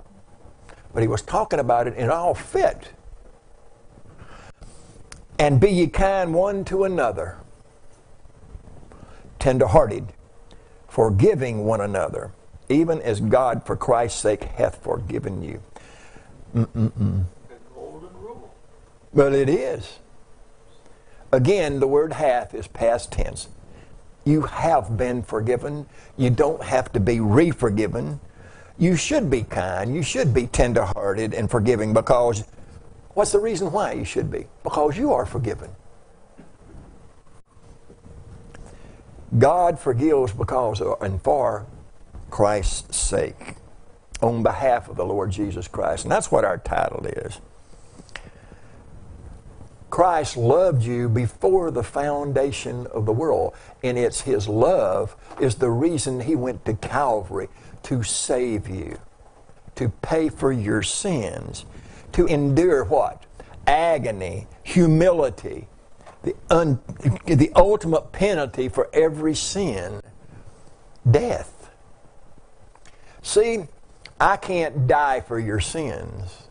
But he was talking about it, in all fit. And be ye kind one to another, tenderhearted, forgiving one another, even as God for Christ's sake hath forgiven you. Mm-mm-mm. The golden rule. But it is. Again, the word hath is past tense. You have been forgiven. You don't have to be re forgiven. You should be kind. You should be tenderhearted and forgiving because what's the reason why you should be? Because you are forgiven. God forgives because and for Christ's sake, on behalf of the Lord Jesus Christ. And that's what our title is. Christ loved you before the foundation of the world. And it's His love is the reason He went to Calvary to save you, to pay for your sins, to endure what? Agony, humility, the, un, the ultimate penalty for every sin, death. See, I can't die for your sins,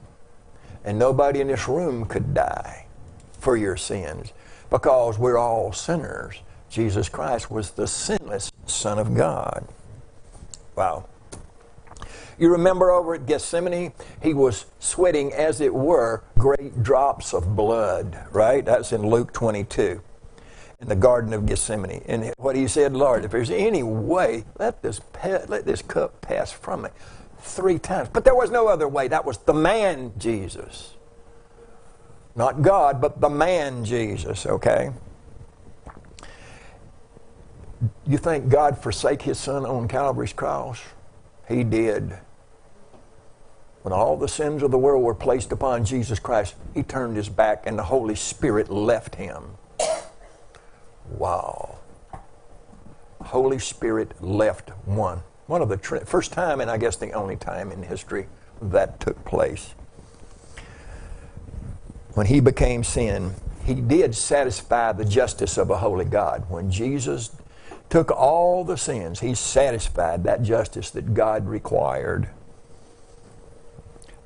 and nobody in this room could die for your sins because we're all sinners. Jesus Christ was the sinless Son of God. Wow. You remember over at Gethsemane, he was sweating, as it were, great drops of blood, right? That's in Luke 22, in the Garden of Gethsemane. And what he said, Lord, if there's any way, let this, pa- let this cup pass from me. Three times. But there was no other way. That was the man Jesus. Not God, but the man Jesus, okay? You think God forsake his son on Calvary's cross? He did. When all the sins of the world were placed upon Jesus Christ, he turned his back and the Holy Spirit left him. Wow. Holy Spirit left one. One of the first time, and I guess the only time in history that took place. When he became sin, he did satisfy the justice of a holy God. When Jesus took all the sins, he satisfied that justice that God required.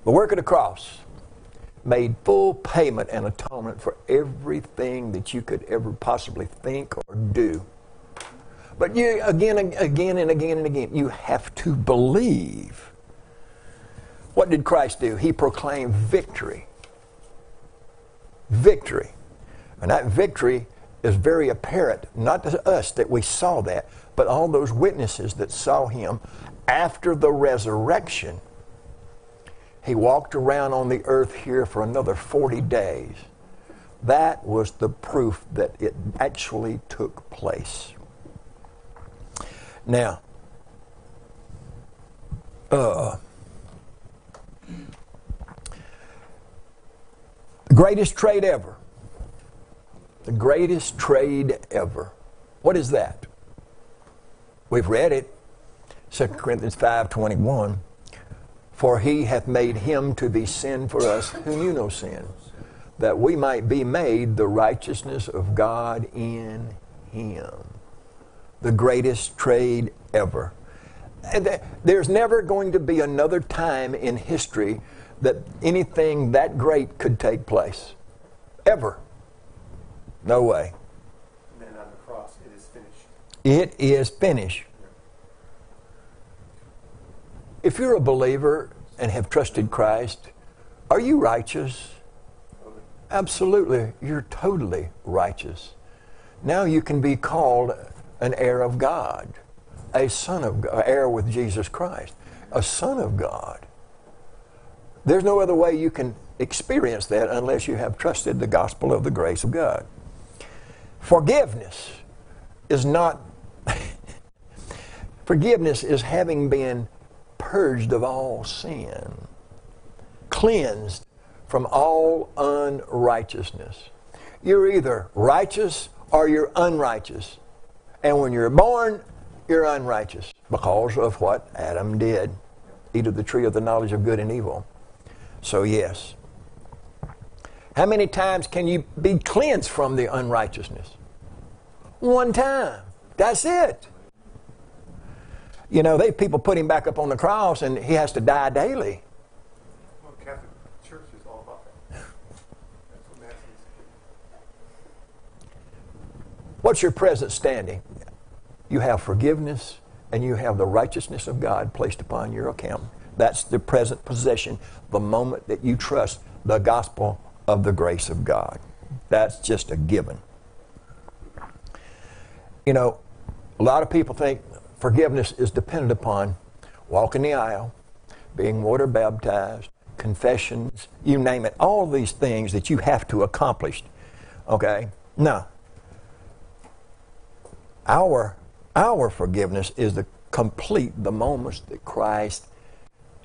The work of the cross made full payment and atonement for everything that you could ever possibly think or do. But you again and again and again and again, you have to believe. What did Christ do? He proclaimed victory. Victory. And that victory is very apparent, not to us that we saw that, but all those witnesses that saw him after the resurrection. He walked around on the earth here for another 40 days. That was the proof that it actually took place. Now, uh, the greatest trade ever. The greatest trade ever. What is that? We've read it. 2 Corinthians 5:21. For he hath made him to be sin for us who knew no sin, that we might be made the righteousness of God in him. The greatest trade ever. And There's never going to be another time in history that anything that great could take place. Ever. No way. And then on the cross, it is finished. It is finished. If you're a believer and have trusted Christ, Are you righteous? Absolutely. You're totally righteous. Now you can be called an heir of God, a son of God, heir with Jesus Christ, a son of God. There's no other way you can experience that unless you have trusted the gospel of the grace of God. Forgiveness is not, <laughs> forgiveness is having been purged of all sin, cleansed from all unrighteousness. You're either righteous or you're unrighteous. And when you're born, you're unrighteous because of what Adam did eat of the tree of the knowledge of good and evil. So, yes. How many times can you be cleansed from the unrighteousness? One time. That's it. You know, they people put him back up on the cross and he has to die daily. Well, Catholic Church is all about that. That's what. What's your present standing? You have forgiveness and you have the righteousness of God placed upon your account. That's the present possession, the moment that you trust the gospel of the grace of God. That's just a given. You know, a lot of people think forgiveness is dependent upon walking the aisle, being water baptized, confessions, you name it, all these things that you have to accomplish. Okay? No. Our our forgiveness is the complete the moments that Christ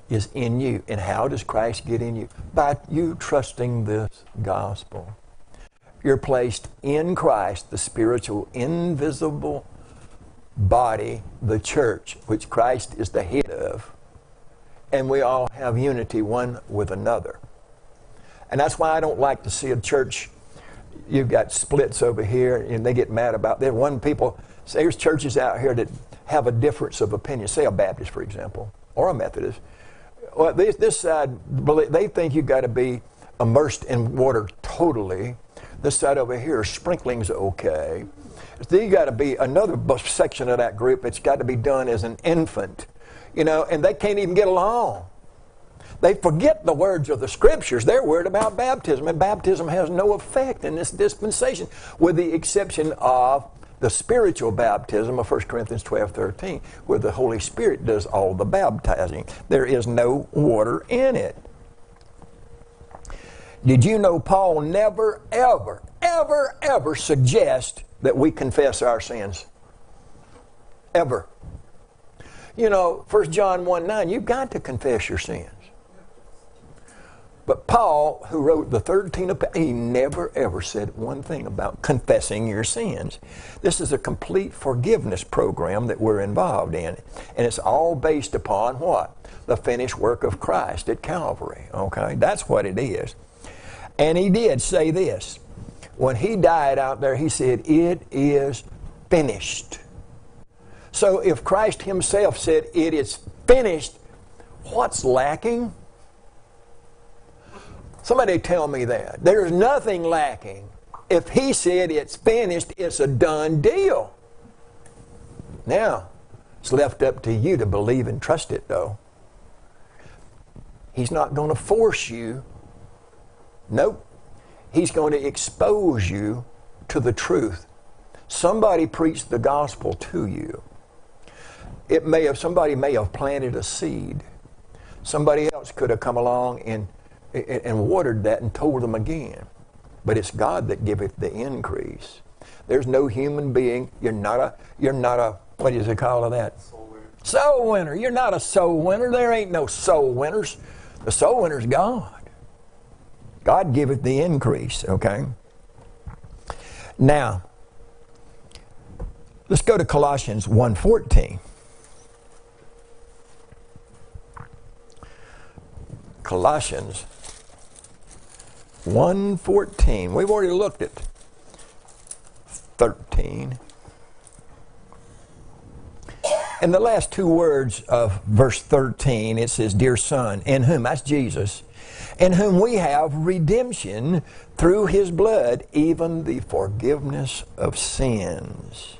is in you. And how does Christ get in you? By you trusting this gospel. You're placed in Christ, the spiritual, invisible body, the church, which Christ is the head of. And we all have unity one with another. And that's why I don't like to see a church. You've got splits over here, and they get mad about that. One people, say, there's churches out here that have a difference of opinion. Say a Baptist, for example, or a Methodist well, this, this side, they think you've got to be immersed in water totally. This side over here, sprinkling's okay. Then you got to be another section of that group. It's got to be done as an infant, you know, and they can't even get along. They forget the words of the scriptures. They're worried about baptism, and baptism has no effect in this dispensation, with the exception of the spiritual baptism of 1 Corinthians 12 13, where the Holy Spirit does all the baptizing. There is no water in it. Did you know Paul never, ever, ever, ever suggest that we confess our sins? Ever. You know, 1 John 1 9, you've got to confess your sins. But Paul, who wrote the 13 he never ever said one thing about confessing your sins. This is a complete forgiveness program that we're involved in. And it's all based upon what? The finished work of Christ at Calvary. Okay? That's what it is. And he did say this. When he died out there, he said, It is finished. So if Christ himself said, It is finished, what's lacking? Somebody tell me that. There's nothing lacking. If he said it's finished, it's a done deal. Now, it's left up to you to believe and trust it, though. He's not going to force you. Nope. He's going to expose you to the truth. Somebody preached the gospel to you. It may have somebody may have planted a seed. Somebody else could have come along and and watered that and told them again. But it's God that giveth the increase. There's no human being. You're not a. You're not a. What does it call of that? Soul winner. Soul winner. You're not a soul winner. There ain't no soul winners. The soul winner's God. God giveth the increase. Okay. Now, let's go to Colossians 1.14. Colossians 114. We've already looked at 13. In the last two words of verse 13, it says, Dear Son, in whom, that's Jesus, in whom we have redemption through his blood, even the forgiveness of sins.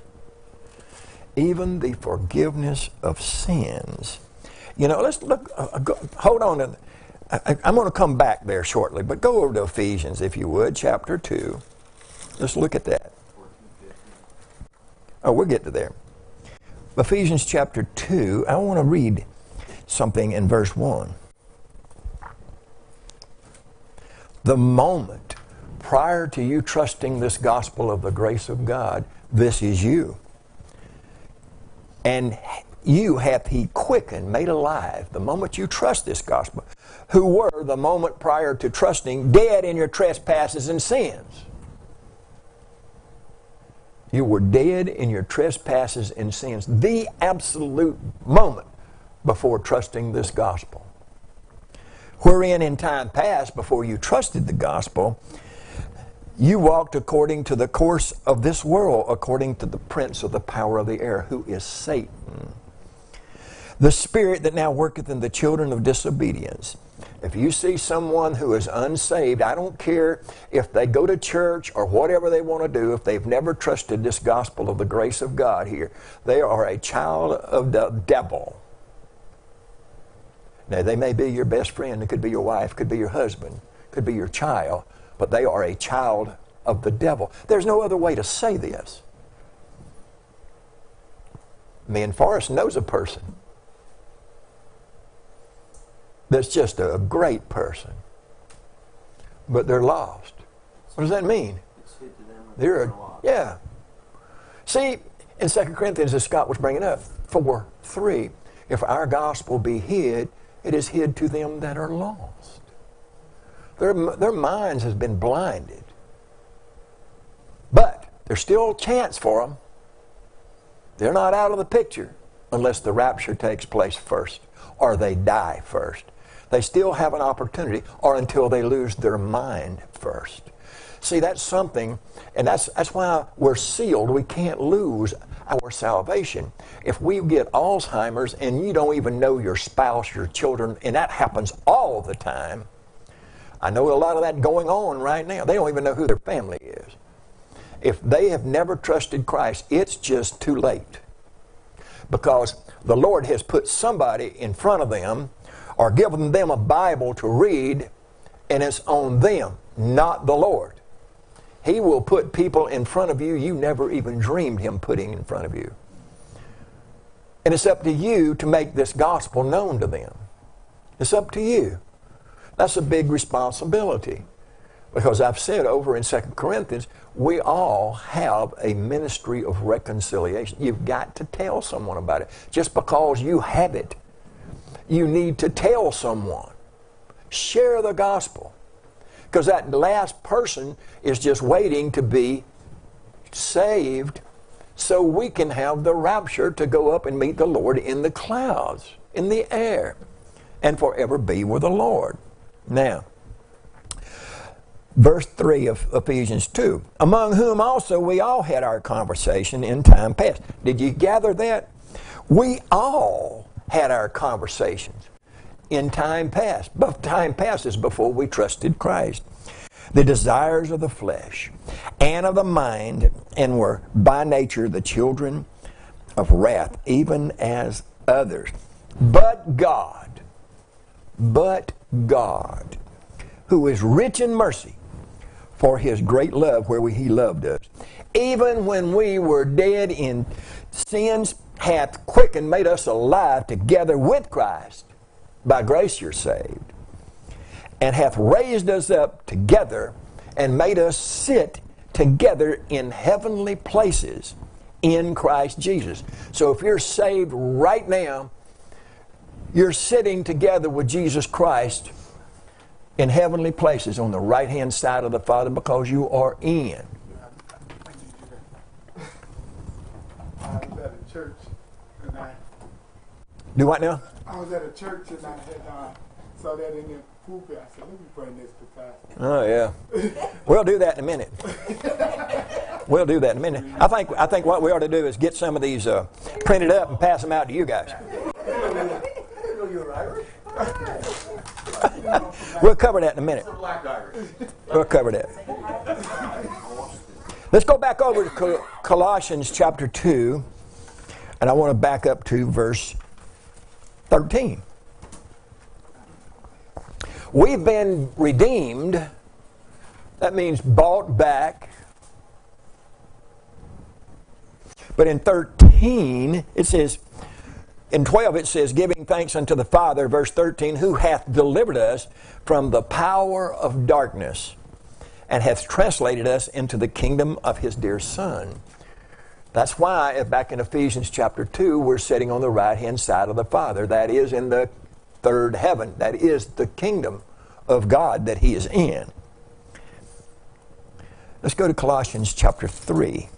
Even the forgiveness of sins. You know, let's look, uh, go, hold on. I, I'm going to come back there shortly, but go over to Ephesians, if you would, chapter 2. Let's look at that. Oh, we'll get to there. Ephesians chapter 2, I want to read something in verse 1. The moment prior to you trusting this gospel of the grace of God, this is you. And you hath he quickened, made alive, the moment you trust this gospel, who were the moment prior to trusting dead in your trespasses and sins. You were dead in your trespasses and sins. The absolute moment before trusting this gospel. Wherein in time past, before you trusted the gospel, you walked according to the course of this world, according to the prince of the power of the air, who is Satan. The spirit that now worketh in the children of disobedience. If you see someone who is unsaved, I don't care if they go to church or whatever they want to do, if they've never trusted this gospel of the grace of God here, they are a child of the devil. Now, they may be your best friend, it could be your wife, could be your husband, could be your child, but they are a child of the devil. There's no other way to say this. Me and Forrest knows a person that's just a great person, but they're lost. What does that mean? It's hid to them. and They're a, yeah. See, in 2 Corinthians, as Scott was bringing up, 4 3, if our gospel be hid, it is hid to them that are lost. Their, their minds has been blinded. But there's still a chance for them. They're not out of the picture unless the rapture takes place first or they die first. They still have an opportunity or until they lose their mind first. See, that's something, and that's, that's why we're sealed. We can't lose our salvation. If we get Alzheimer's and you don't even know your spouse, your children, and that happens all the time, I know a lot of that going on right now. They don't even know who their family is. If they have never trusted Christ, it's just too late. Because the Lord has put somebody in front of them or given them a Bible to read, and it's on them, not the Lord. He will put people in front of you you never even dreamed Him putting in front of you. And it's up to you to make this gospel known to them. It's up to you. That's a big responsibility. Because I've said over in 2 Corinthians, we all have a ministry of reconciliation. You've got to tell someone about it. Just because you have it, you need to tell someone. Share the gospel. Because that last person is just waiting to be saved so we can have the rapture to go up and meet the Lord in the clouds, in the air, and forever be with the Lord. Now, verse 3 of Ephesians 2 Among whom also we all had our conversation in time past. Did you gather that? We all had our conversations in time past. But time passes before we trusted Christ. The desires of the flesh and of the mind, and were by nature the children of wrath, even as others. But God, but God, who is rich in mercy, for his great love where he loved us, even when we were dead in sins, hath quickened, made us alive together with Christ. By grace you're saved. And hath raised us up together and made us sit together in heavenly places in Christ Jesus. So if you're saved right now, you're sitting together with Jesus Christ in heavenly places on the right hand side of the Father because you are in. I was at a church and I, Do what now? I was at a church and I had uh, saw that in the pulpit. I said, let me bring this to pastor. Oh yeah. <laughs> We'll do that in a minute. We'll do that in a minute. I think I think what we ought to do is get some of these uh, printed up and pass them out to you guys. <laughs> We'll cover that in a minute. We'll cover that. Let's go back over to Col- Colossians chapter 2, and I want to back up to verse 13. We've been redeemed. That means bought back. But in 13, it says, in 12 it says, giving thanks unto the Father, verse 13, who hath delivered us from the power of darkness and hath translated us into the kingdom of his dear Son. That's why back in Ephesians chapter 2, we're sitting on the right hand side of the Father. That is in the third heaven. That is the kingdom of God that he is in. Let's go to Colossians chapter 3.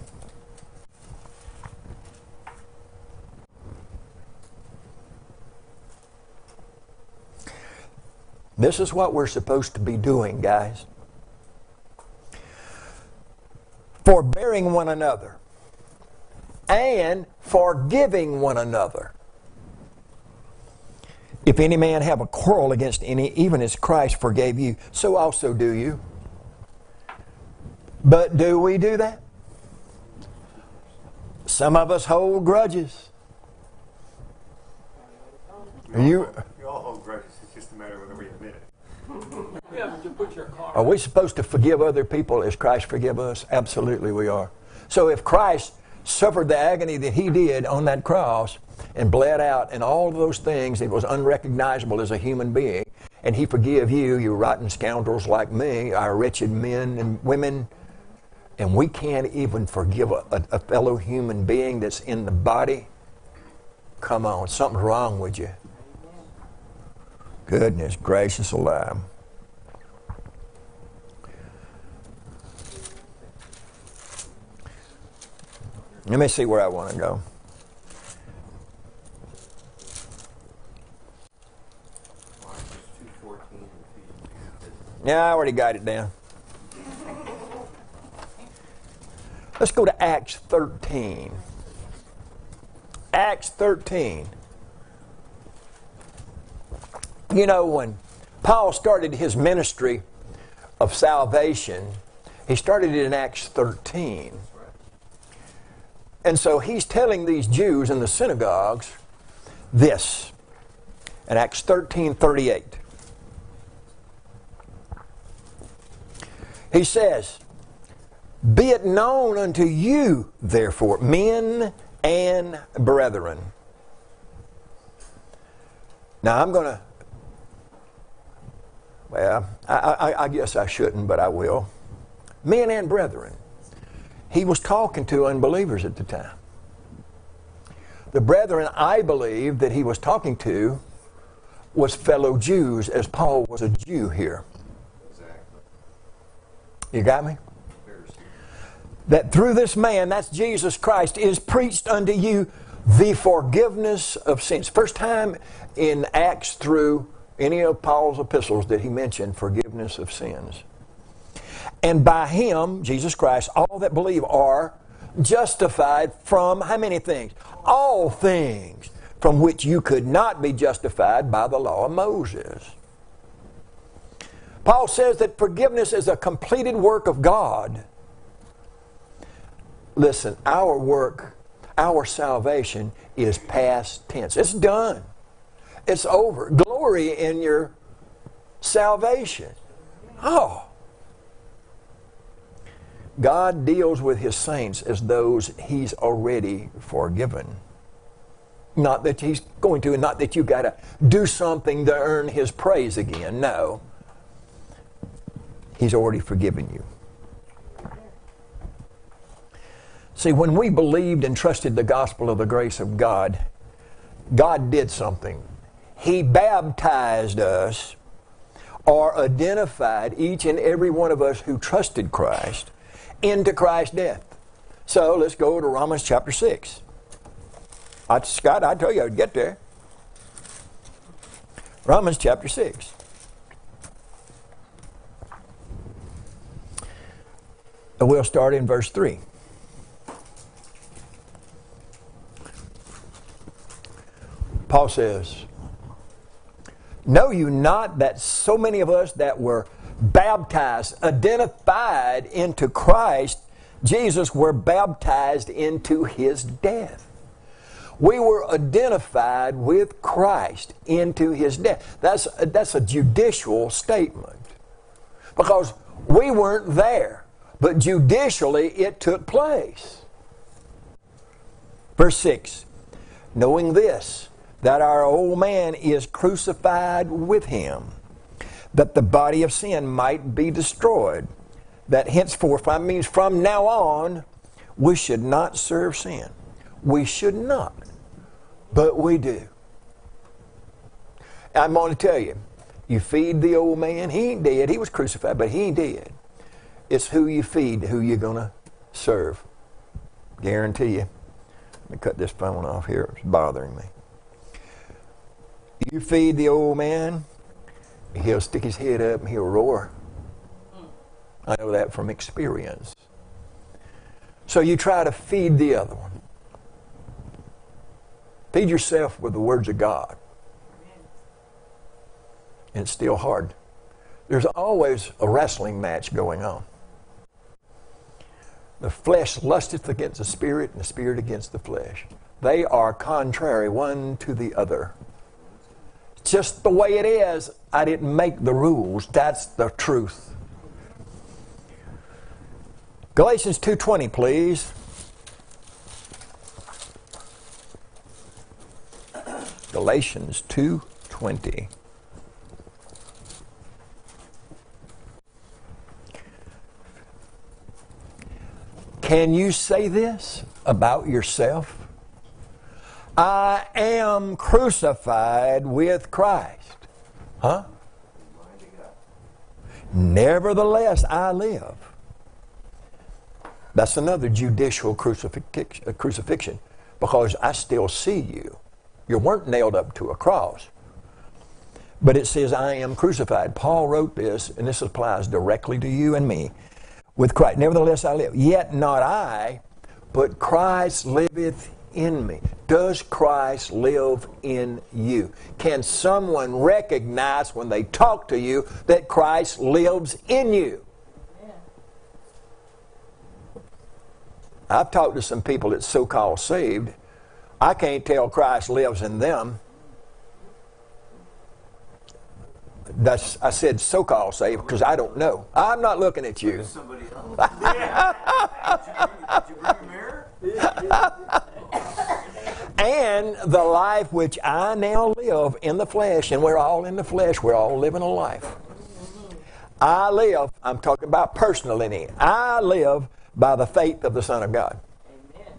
This is what we're supposed to be doing, guys. Forbearing one another and forgiving one another. If any man have a quarrel against any, even as Christ forgave you, so also do you. But do we do that? Some of us hold grudges. Are you We all hold grudges. It's just a matter of whether we admit it. Yeah, but you put your car. Are we supposed to forgive other people as Christ forgive us? Absolutely we are. So if Christ suffered the agony that he did on that cross and bled out and all those things, it was unrecognizable as a human being, and he forgive you, you rotten scoundrels like me, our wretched men and women, and we can't even forgive a, a, a fellow human being that's in the body, come on, something's wrong with you. Goodness gracious alive. Let me see where I want to go. Yeah, I already got it down. Let's go to Acts 13. Acts 13. You know, when Paul started his ministry of salvation, he started it in Acts 13. And so he's telling these Jews in the synagogues this in Acts 13 38. He says, Be it known unto you, therefore, men and brethren. Now I'm going to, well, I, I, I guess I shouldn't, but I will. Men and brethren. He was talking to unbelievers at the time. The brethren I believe that he was talking to was fellow Jews, as Paul was a Jew here. Exactly. You got me? That through this man, that's Jesus Christ, is preached unto you the forgiveness of sins. First time in Acts through any of Paul's epistles that he mentioned forgiveness of sins. And by him, Jesus Christ, all that believe are justified from how many things? All things from which you could not be justified by the law of Moses. Paul says that forgiveness is a completed work of God. Listen, our work, our salvation is past tense. It's done. It's over. Glory in your salvation. Oh. God deals with his saints as those he's already forgiven. Not that he's going to, and not that you got to do something to earn his praise again. No. He's already forgiven you. See, when we believed and trusted the gospel of the grace of God, God did something. He baptized us or identified each and every one of us who trusted Christ into Christ's death. So let's go to Romans chapter 6. I, Scott, I told you I would get there. Romans chapter 6. And we'll start in verse 3. Paul says, Know you not that so many of us that were baptized, identified into Christ, Jesus, were baptized into his death? We were identified with Christ into his death. That's, that's a judicial statement because we weren't there, but judicially it took place. Verse 6 Knowing this, that our old man is crucified with him, that the body of sin might be destroyed, that henceforth, I mean, from now on, we should not serve sin. We should not, but we do. I'm going to tell you, you feed the old man, he ain't dead. He was crucified, but he ain't dead. It's who you feed, who you're going to serve. Guarantee you. Let me cut this phone off here. It's bothering me. You feed the old man, he'll stick his head up and he'll roar. I know that from experience. So you try to feed the other one. Feed yourself with the words of God. And it's still hard. There's always a wrestling match going on. The flesh lusteth against the spirit, and the spirit against the flesh. They are contrary one to the other. Just the way it is. I didn't make the rules. That's the truth. Galatians 2:20, please. <clears throat> Galatians 2:20. Can you say this about yourself? I am crucified with Christ. Huh? Nevertheless, I live. That's another judicial crucifixion, uh, crucifixion because I still see you. You weren't nailed up to a cross. But it says, I am crucified. Paul wrote this, and this applies directly to you and me with Christ. Nevertheless, I live. Yet not I, but Christ liveth in me. Does Christ live in you? Can someone recognize when they talk to you that Christ lives in you? I've talked to some people that's so called saved. I can't tell Christ lives in them. That's I said so called saved because I don't know. I'm not looking at you. Somebody else. <laughs> Did you bring a mirror? And the life which I now live in the flesh, and we're all in the flesh, we're all living a life. I live, I'm talking about personal personally, I live by the faith of the Son of God, Amen.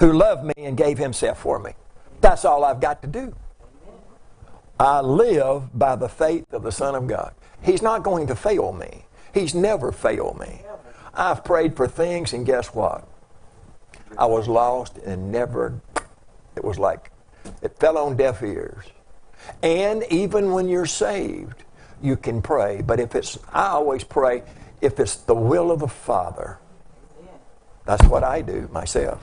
who loved me and gave himself for me. That's all I've got to do. I live by the faith of the Son of God. He's not going to fail me. He's never failed me. I've prayed for things, and guess what? I was lost and never, it was like, it fell on deaf ears. And even when you're saved, you can pray. But if it's, I always pray, if it's the will of the Father, that's what I do myself.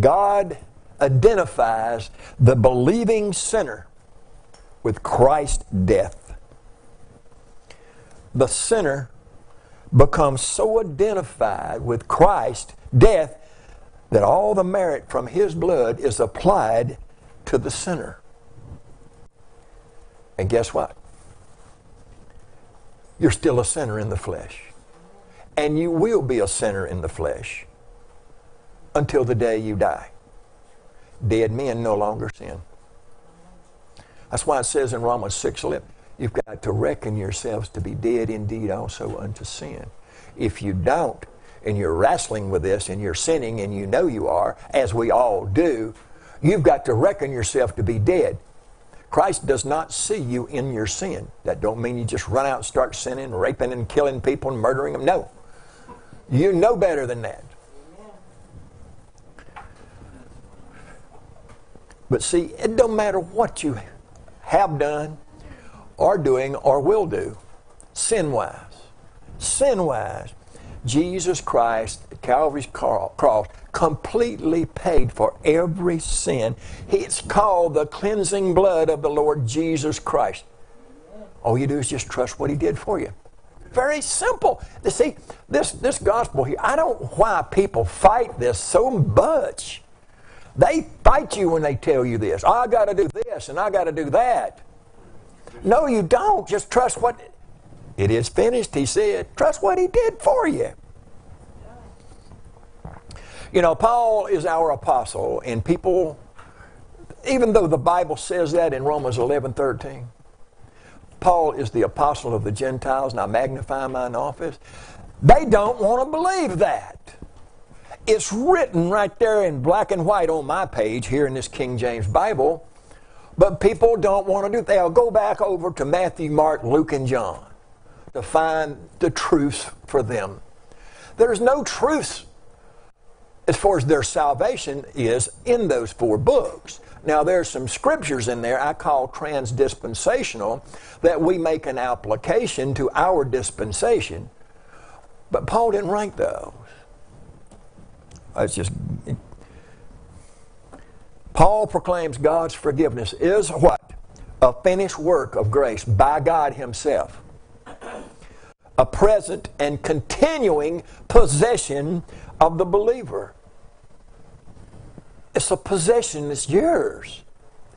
God identifies the believing sinner with Christ's death. The sinner becomes so identified with Christ's death that all the merit from his blood is applied to the sinner. And guess what? You're still a sinner in the flesh. And you will be a sinner in the flesh until the day you die. Dead men no longer sin. That's why it says in Romans 6 11, you've got to reckon yourselves to be dead indeed also unto sin. If you don't, and you're wrestling with this and you're sinning and you know you are, as we all do, you've got to reckon yourself to be dead. Christ does not see you in your sin. That don't mean you just run out and start sinning, raping and killing people and murdering them. No. You know better than that. But see, it don't matter what you have done or doing or will do, sin wise. Sin wise, Jesus Christ Calvary's cross completely paid for every sin. It's called the cleansing blood of the Lord Jesus Christ. All you do is just trust what He did for you. Very simple. You See, this, this gospel here, I don't know why people fight this so much. They fight you when they tell you this. I got to do this and I got to do that. No, you don't. Just trust what it is finished, he said. Trust what he did for you. You know, Paul is our apostle, and people, even though the Bible says that in Romans 11 13, Paul is the apostle of the Gentiles, and I magnify mine office. They don't want to believe that. It's written right there in black and white on my page here in this King James Bible, but people don't want to do it. They'll go back over to Matthew, Mark, Luke, and John to find the truths for them. There's no truths as far as their salvation is in those four books. Now, there's some scriptures in there I call transdispensational that we make an application to our dispensation, but Paul didn't write those. It's just. Paul proclaims God's forgiveness is what? A finished work of grace by God Himself. A present and continuing possession of the believer. It's a possession, it's yours.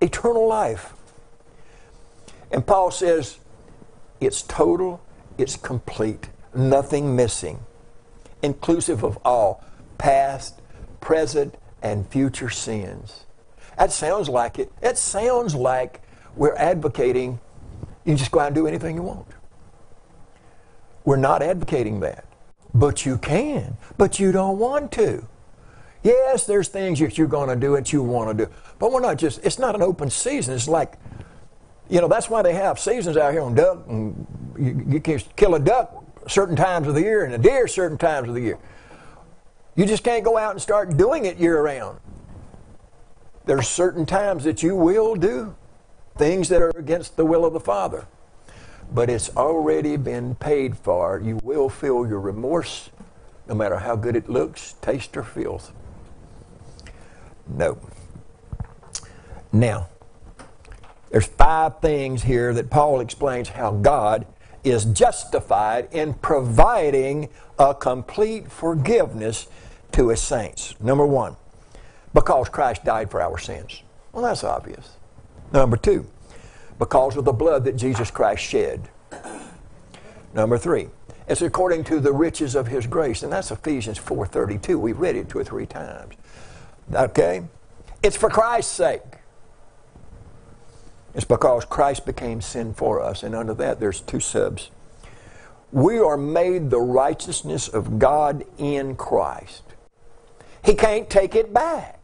Eternal life. And Paul says it's total, it's complete, nothing missing, inclusive of all past, present, and future sins. That sounds like it. It sounds like we're advocating you just go out and do anything you want. We're not advocating that. But you can. But you don't want to. Yes, there's things that you're going to do that you want to do. But we're not just, it's not an open season. It's like, you know, that's why they have seasons out here on duck. And you, you can kill a duck certain times of the year and a deer certain times of the year. You just can't go out and start doing it year round. There's certain times that you will do things that are against the will of the Father but it's already been paid for. You will feel your remorse no matter how good it looks, tastes, or feels. No. Now, there's five things here that Paul explains how God is justified in providing a complete forgiveness to his saints. Number one, because Christ died for our sins. Well, that's obvious. Number two, because of the blood that Jesus Christ shed. Number three, it's according to the riches of his grace, and that's Ephesians 4.32. We've read it two or three times. Okay? It's for Christ's sake. It's because Christ became sin for us, and under that there's two subs. We are made the righteousness of God in Christ. He can't take it back.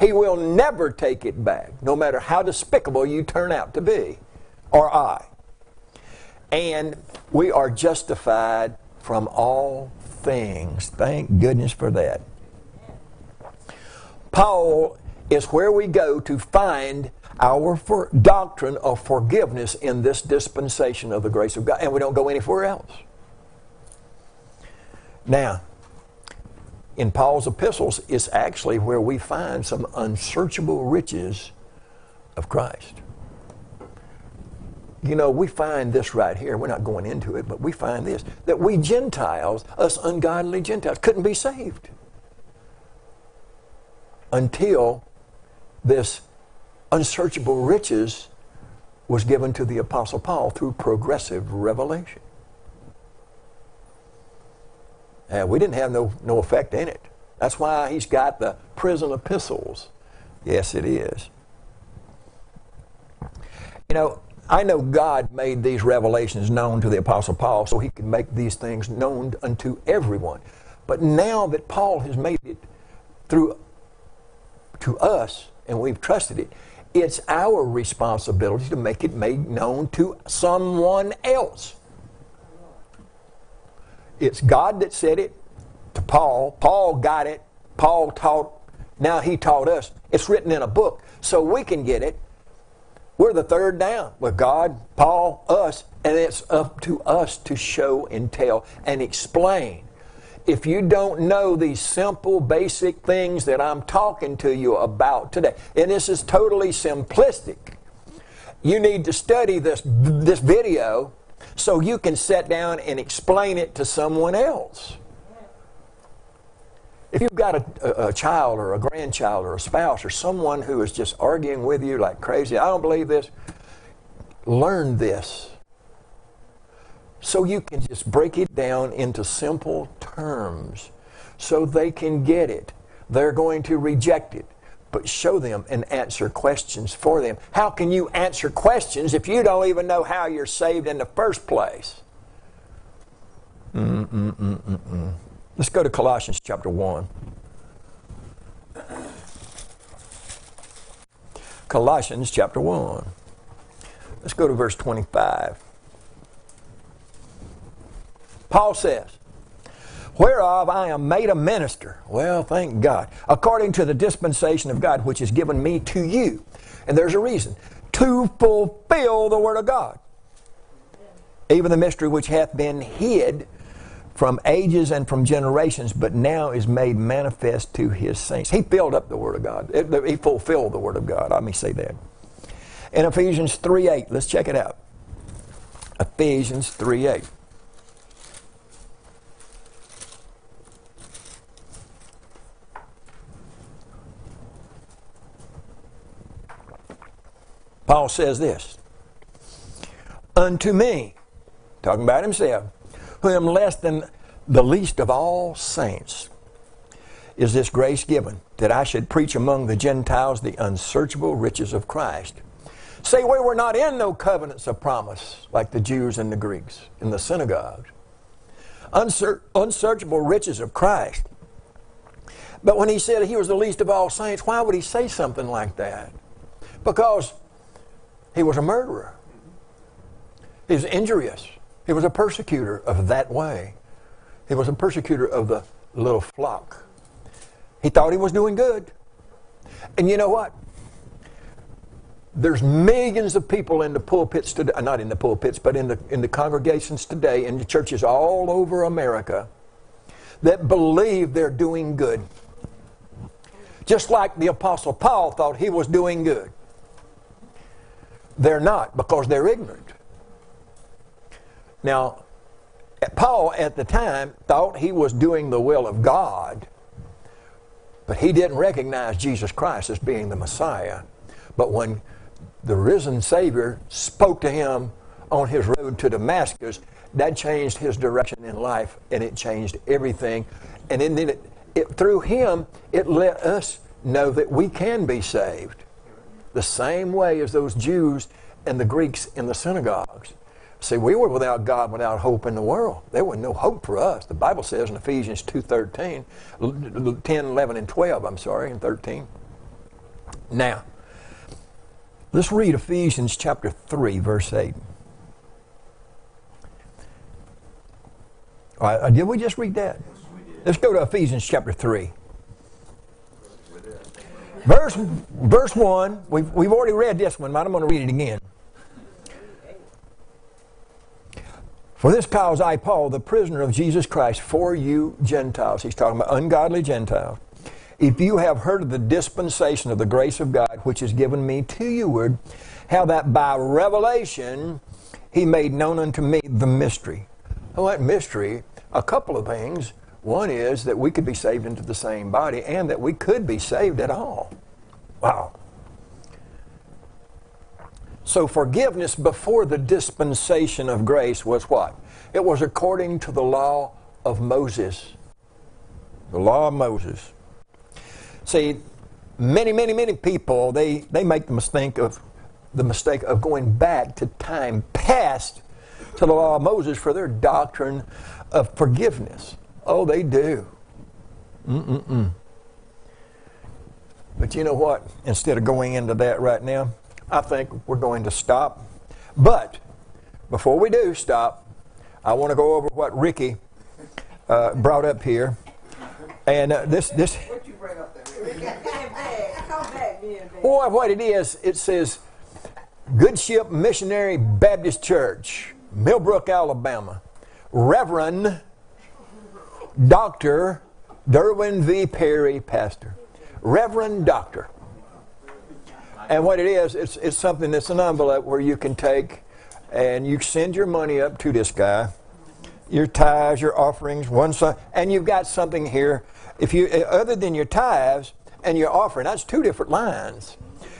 He will never take it back, no matter how despicable you turn out to be, or I. And we are justified from all things. Thank goodness for that. Paul is where we go to find our doctrine of forgiveness in this dispensation of the grace of God, and we don't go anywhere else. Now, in Paul's epistles is actually where we find some unsearchable riches of Christ. You know, we find this right here. We're not going into it, but we find this that we Gentiles, us ungodly Gentiles, couldn't be saved until this unsearchable riches was given to the Apostle Paul through progressive revelation. And we didn't have no, no effect in it. That's why he's got the prison epistles. Yes, it is. You know, I know God made these revelations known to the Apostle Paul so he could make these things known unto everyone. But now that Paul has made it through to us and we've trusted it, it's our responsibility to make it made known to someone else. It's God that said it to Paul. Paul got it. Paul taught. Now he taught us. It's written in a book, so we can get it. We're the third down with God, Paul, us, and it's up to us to show and tell and explain. If you don't know these simple, basic things that I'm talking to you about today, and this is totally simplistic, you need to study this, this video so you can sit down and explain it to someone else. If you've got a, a, a, child or a grandchild or a spouse or someone who is just arguing with you like crazy, I don't believe this, learn this. So you can just break it down into simple terms so they can get it. They're going to reject it, but show them and answer questions for them. How can you answer questions if you don't even know how you're saved in the first place? Mm-mm-mm-mm-mm. Let's go to Colossians chapter 1. Colossians chapter 1. Let's go to verse 25. Paul says, Whereof I am made a minister. Well, thank God. According to the dispensation of God, which is given me to you. And there's a reason. To fulfill the Word of God. Even the mystery which hath been hid from ages and from generations, but now is made manifest to his saints. He filled up the Word of God. He fulfilled the Word of God. Let me say that. In Ephesians 3 8, let's check it out. Ephesians 3 8. Paul says this Unto me, talking about himself, who am less than the least of all saints, is this grace given that I should preach among the Gentiles the unsearchable riches of Christ. Say, we were not in no covenants of promise like the Jews and the Greeks in the synagogues. Unsearch- unsearchable riches of Christ. But when he said he was the least of all saints, why would he say something like that? Because he was a murderer. He was injurious. He was a persecutor of that way. He was a persecutor of the little flock. He thought he was doing good. And you know what? There's millions of people in the pulpits today, uh, not in the pulpits, but in the, in the congregations today, in the churches all over America, that believe they're doing good. Just like the Apostle Paul thought he was doing good. They're not because they're ignorant. Now, Paul at the time thought he was doing the will of God, but he didn't recognize Jesus Christ as being the Messiah. But when the risen Savior spoke to him on his road to Damascus, that changed his direction in life and it changed everything. And then it, it, through him, it let us know that we can be saved the same way as those Jews and the Greeks in the synagogues. See, we were without God, without hope in the world. There was no hope for us. The Bible says in Ephesians 2.13, 10, 11, and 12, I'm sorry, and 13. Now, let's read Ephesians chapter 3, verse 8. All right, uh, did we just read that? Let's go to Ephesians chapter 3. Verse, verse 1, we've, we've already read this one, but I'm going to read it again. For this cause I, Paul, the prisoner of Jesus Christ, for you Gentiles. He's talking about ungodly Gentiles. If you have heard of the dispensation of the grace of God, which is given me to you, word, how that by revelation he made known unto me the mystery. Well, mystery, a couple of things. One is that we could be saved into the same body and that we could be saved at all. Wow. So forgiveness before the dispensation of grace was what? It was according to the law of Moses. The law of Moses. See, many, many, many people they, they make the mistake of the mistake of going back to time past to the law of Moses for their doctrine of forgiveness. Oh, they do. Mm-mm-mm. But you know what? Instead of going into that right now, I think we're going to stop. But before we do stop, I want to go over what Ricky uh, brought up here. And uh, this, this. What you bring up there? Being bad. Come back being bad. Boy, what it is, it says Good Ship Missionary Baptist Church, Millbrook, Alabama. Reverend Dr. Derwin V. Perry, pastor. Reverend Doctor. And what it is, it's, it's something that's an envelope where you can take and you send your money up to this guy, your tithes, your offerings, one side, and you've got something here. If you, uh, other than your tithes and your offering, that's two different lines.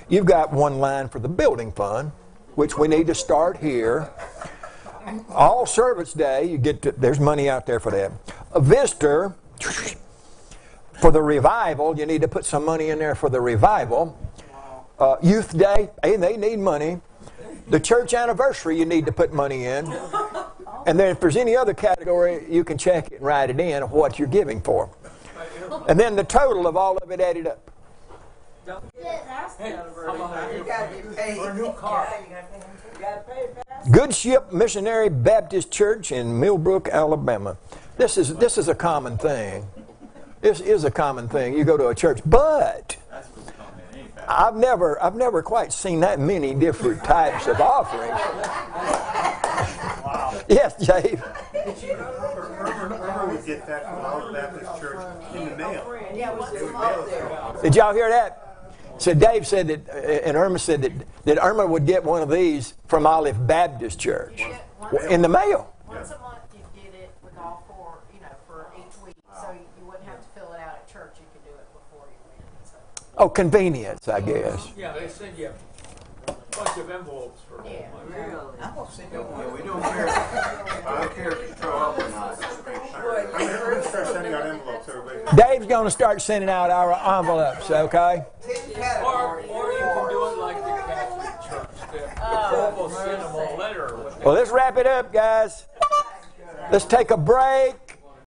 You've got one line for the building fund, which we need to start here. All Service Day, you get to, there's money out there for that. A visitor for the revival, you need to put some money in there for the revival. Uh, Youth Day, hey, they need money. The church anniversary, you need to put money in. And then if there's any other category, you can check it and write it in of what you're giving for. And then the total of all of it added up. Paid. For a new car. Good Ship Missionary Baptist Church in Millbrook, Alabama. This is this is a common thing. This is a common thing. You go to a church, but I've never I've never quite seen that many different types of offerings. <laughs> Yes, Dave. Her. Did y'all hear that? So Dave said that, uh, and Irma said that, that Irma would get one of these from Olive Baptist Church You get once, in the mail. once a month you'd get it with all four, you know, for each week. So you, you wouldn't have to fill it out at church. You could do it before you went. So, Oh, convenience, I guess. Yeah, they send you a bunch of envelopes for a Yeah. whole month. I'm gonna send you Yeah, one. we don't care, I don't care if you show up or not, just make sure. I'm gonna- I'm gonna start sending out envelopes, everybody. Dave's going to start sending out our envelopes, okay? Or, or you can do it like the Catholic Church. The, send them a letter Well, let's wrap it up, guys. Let's take a break.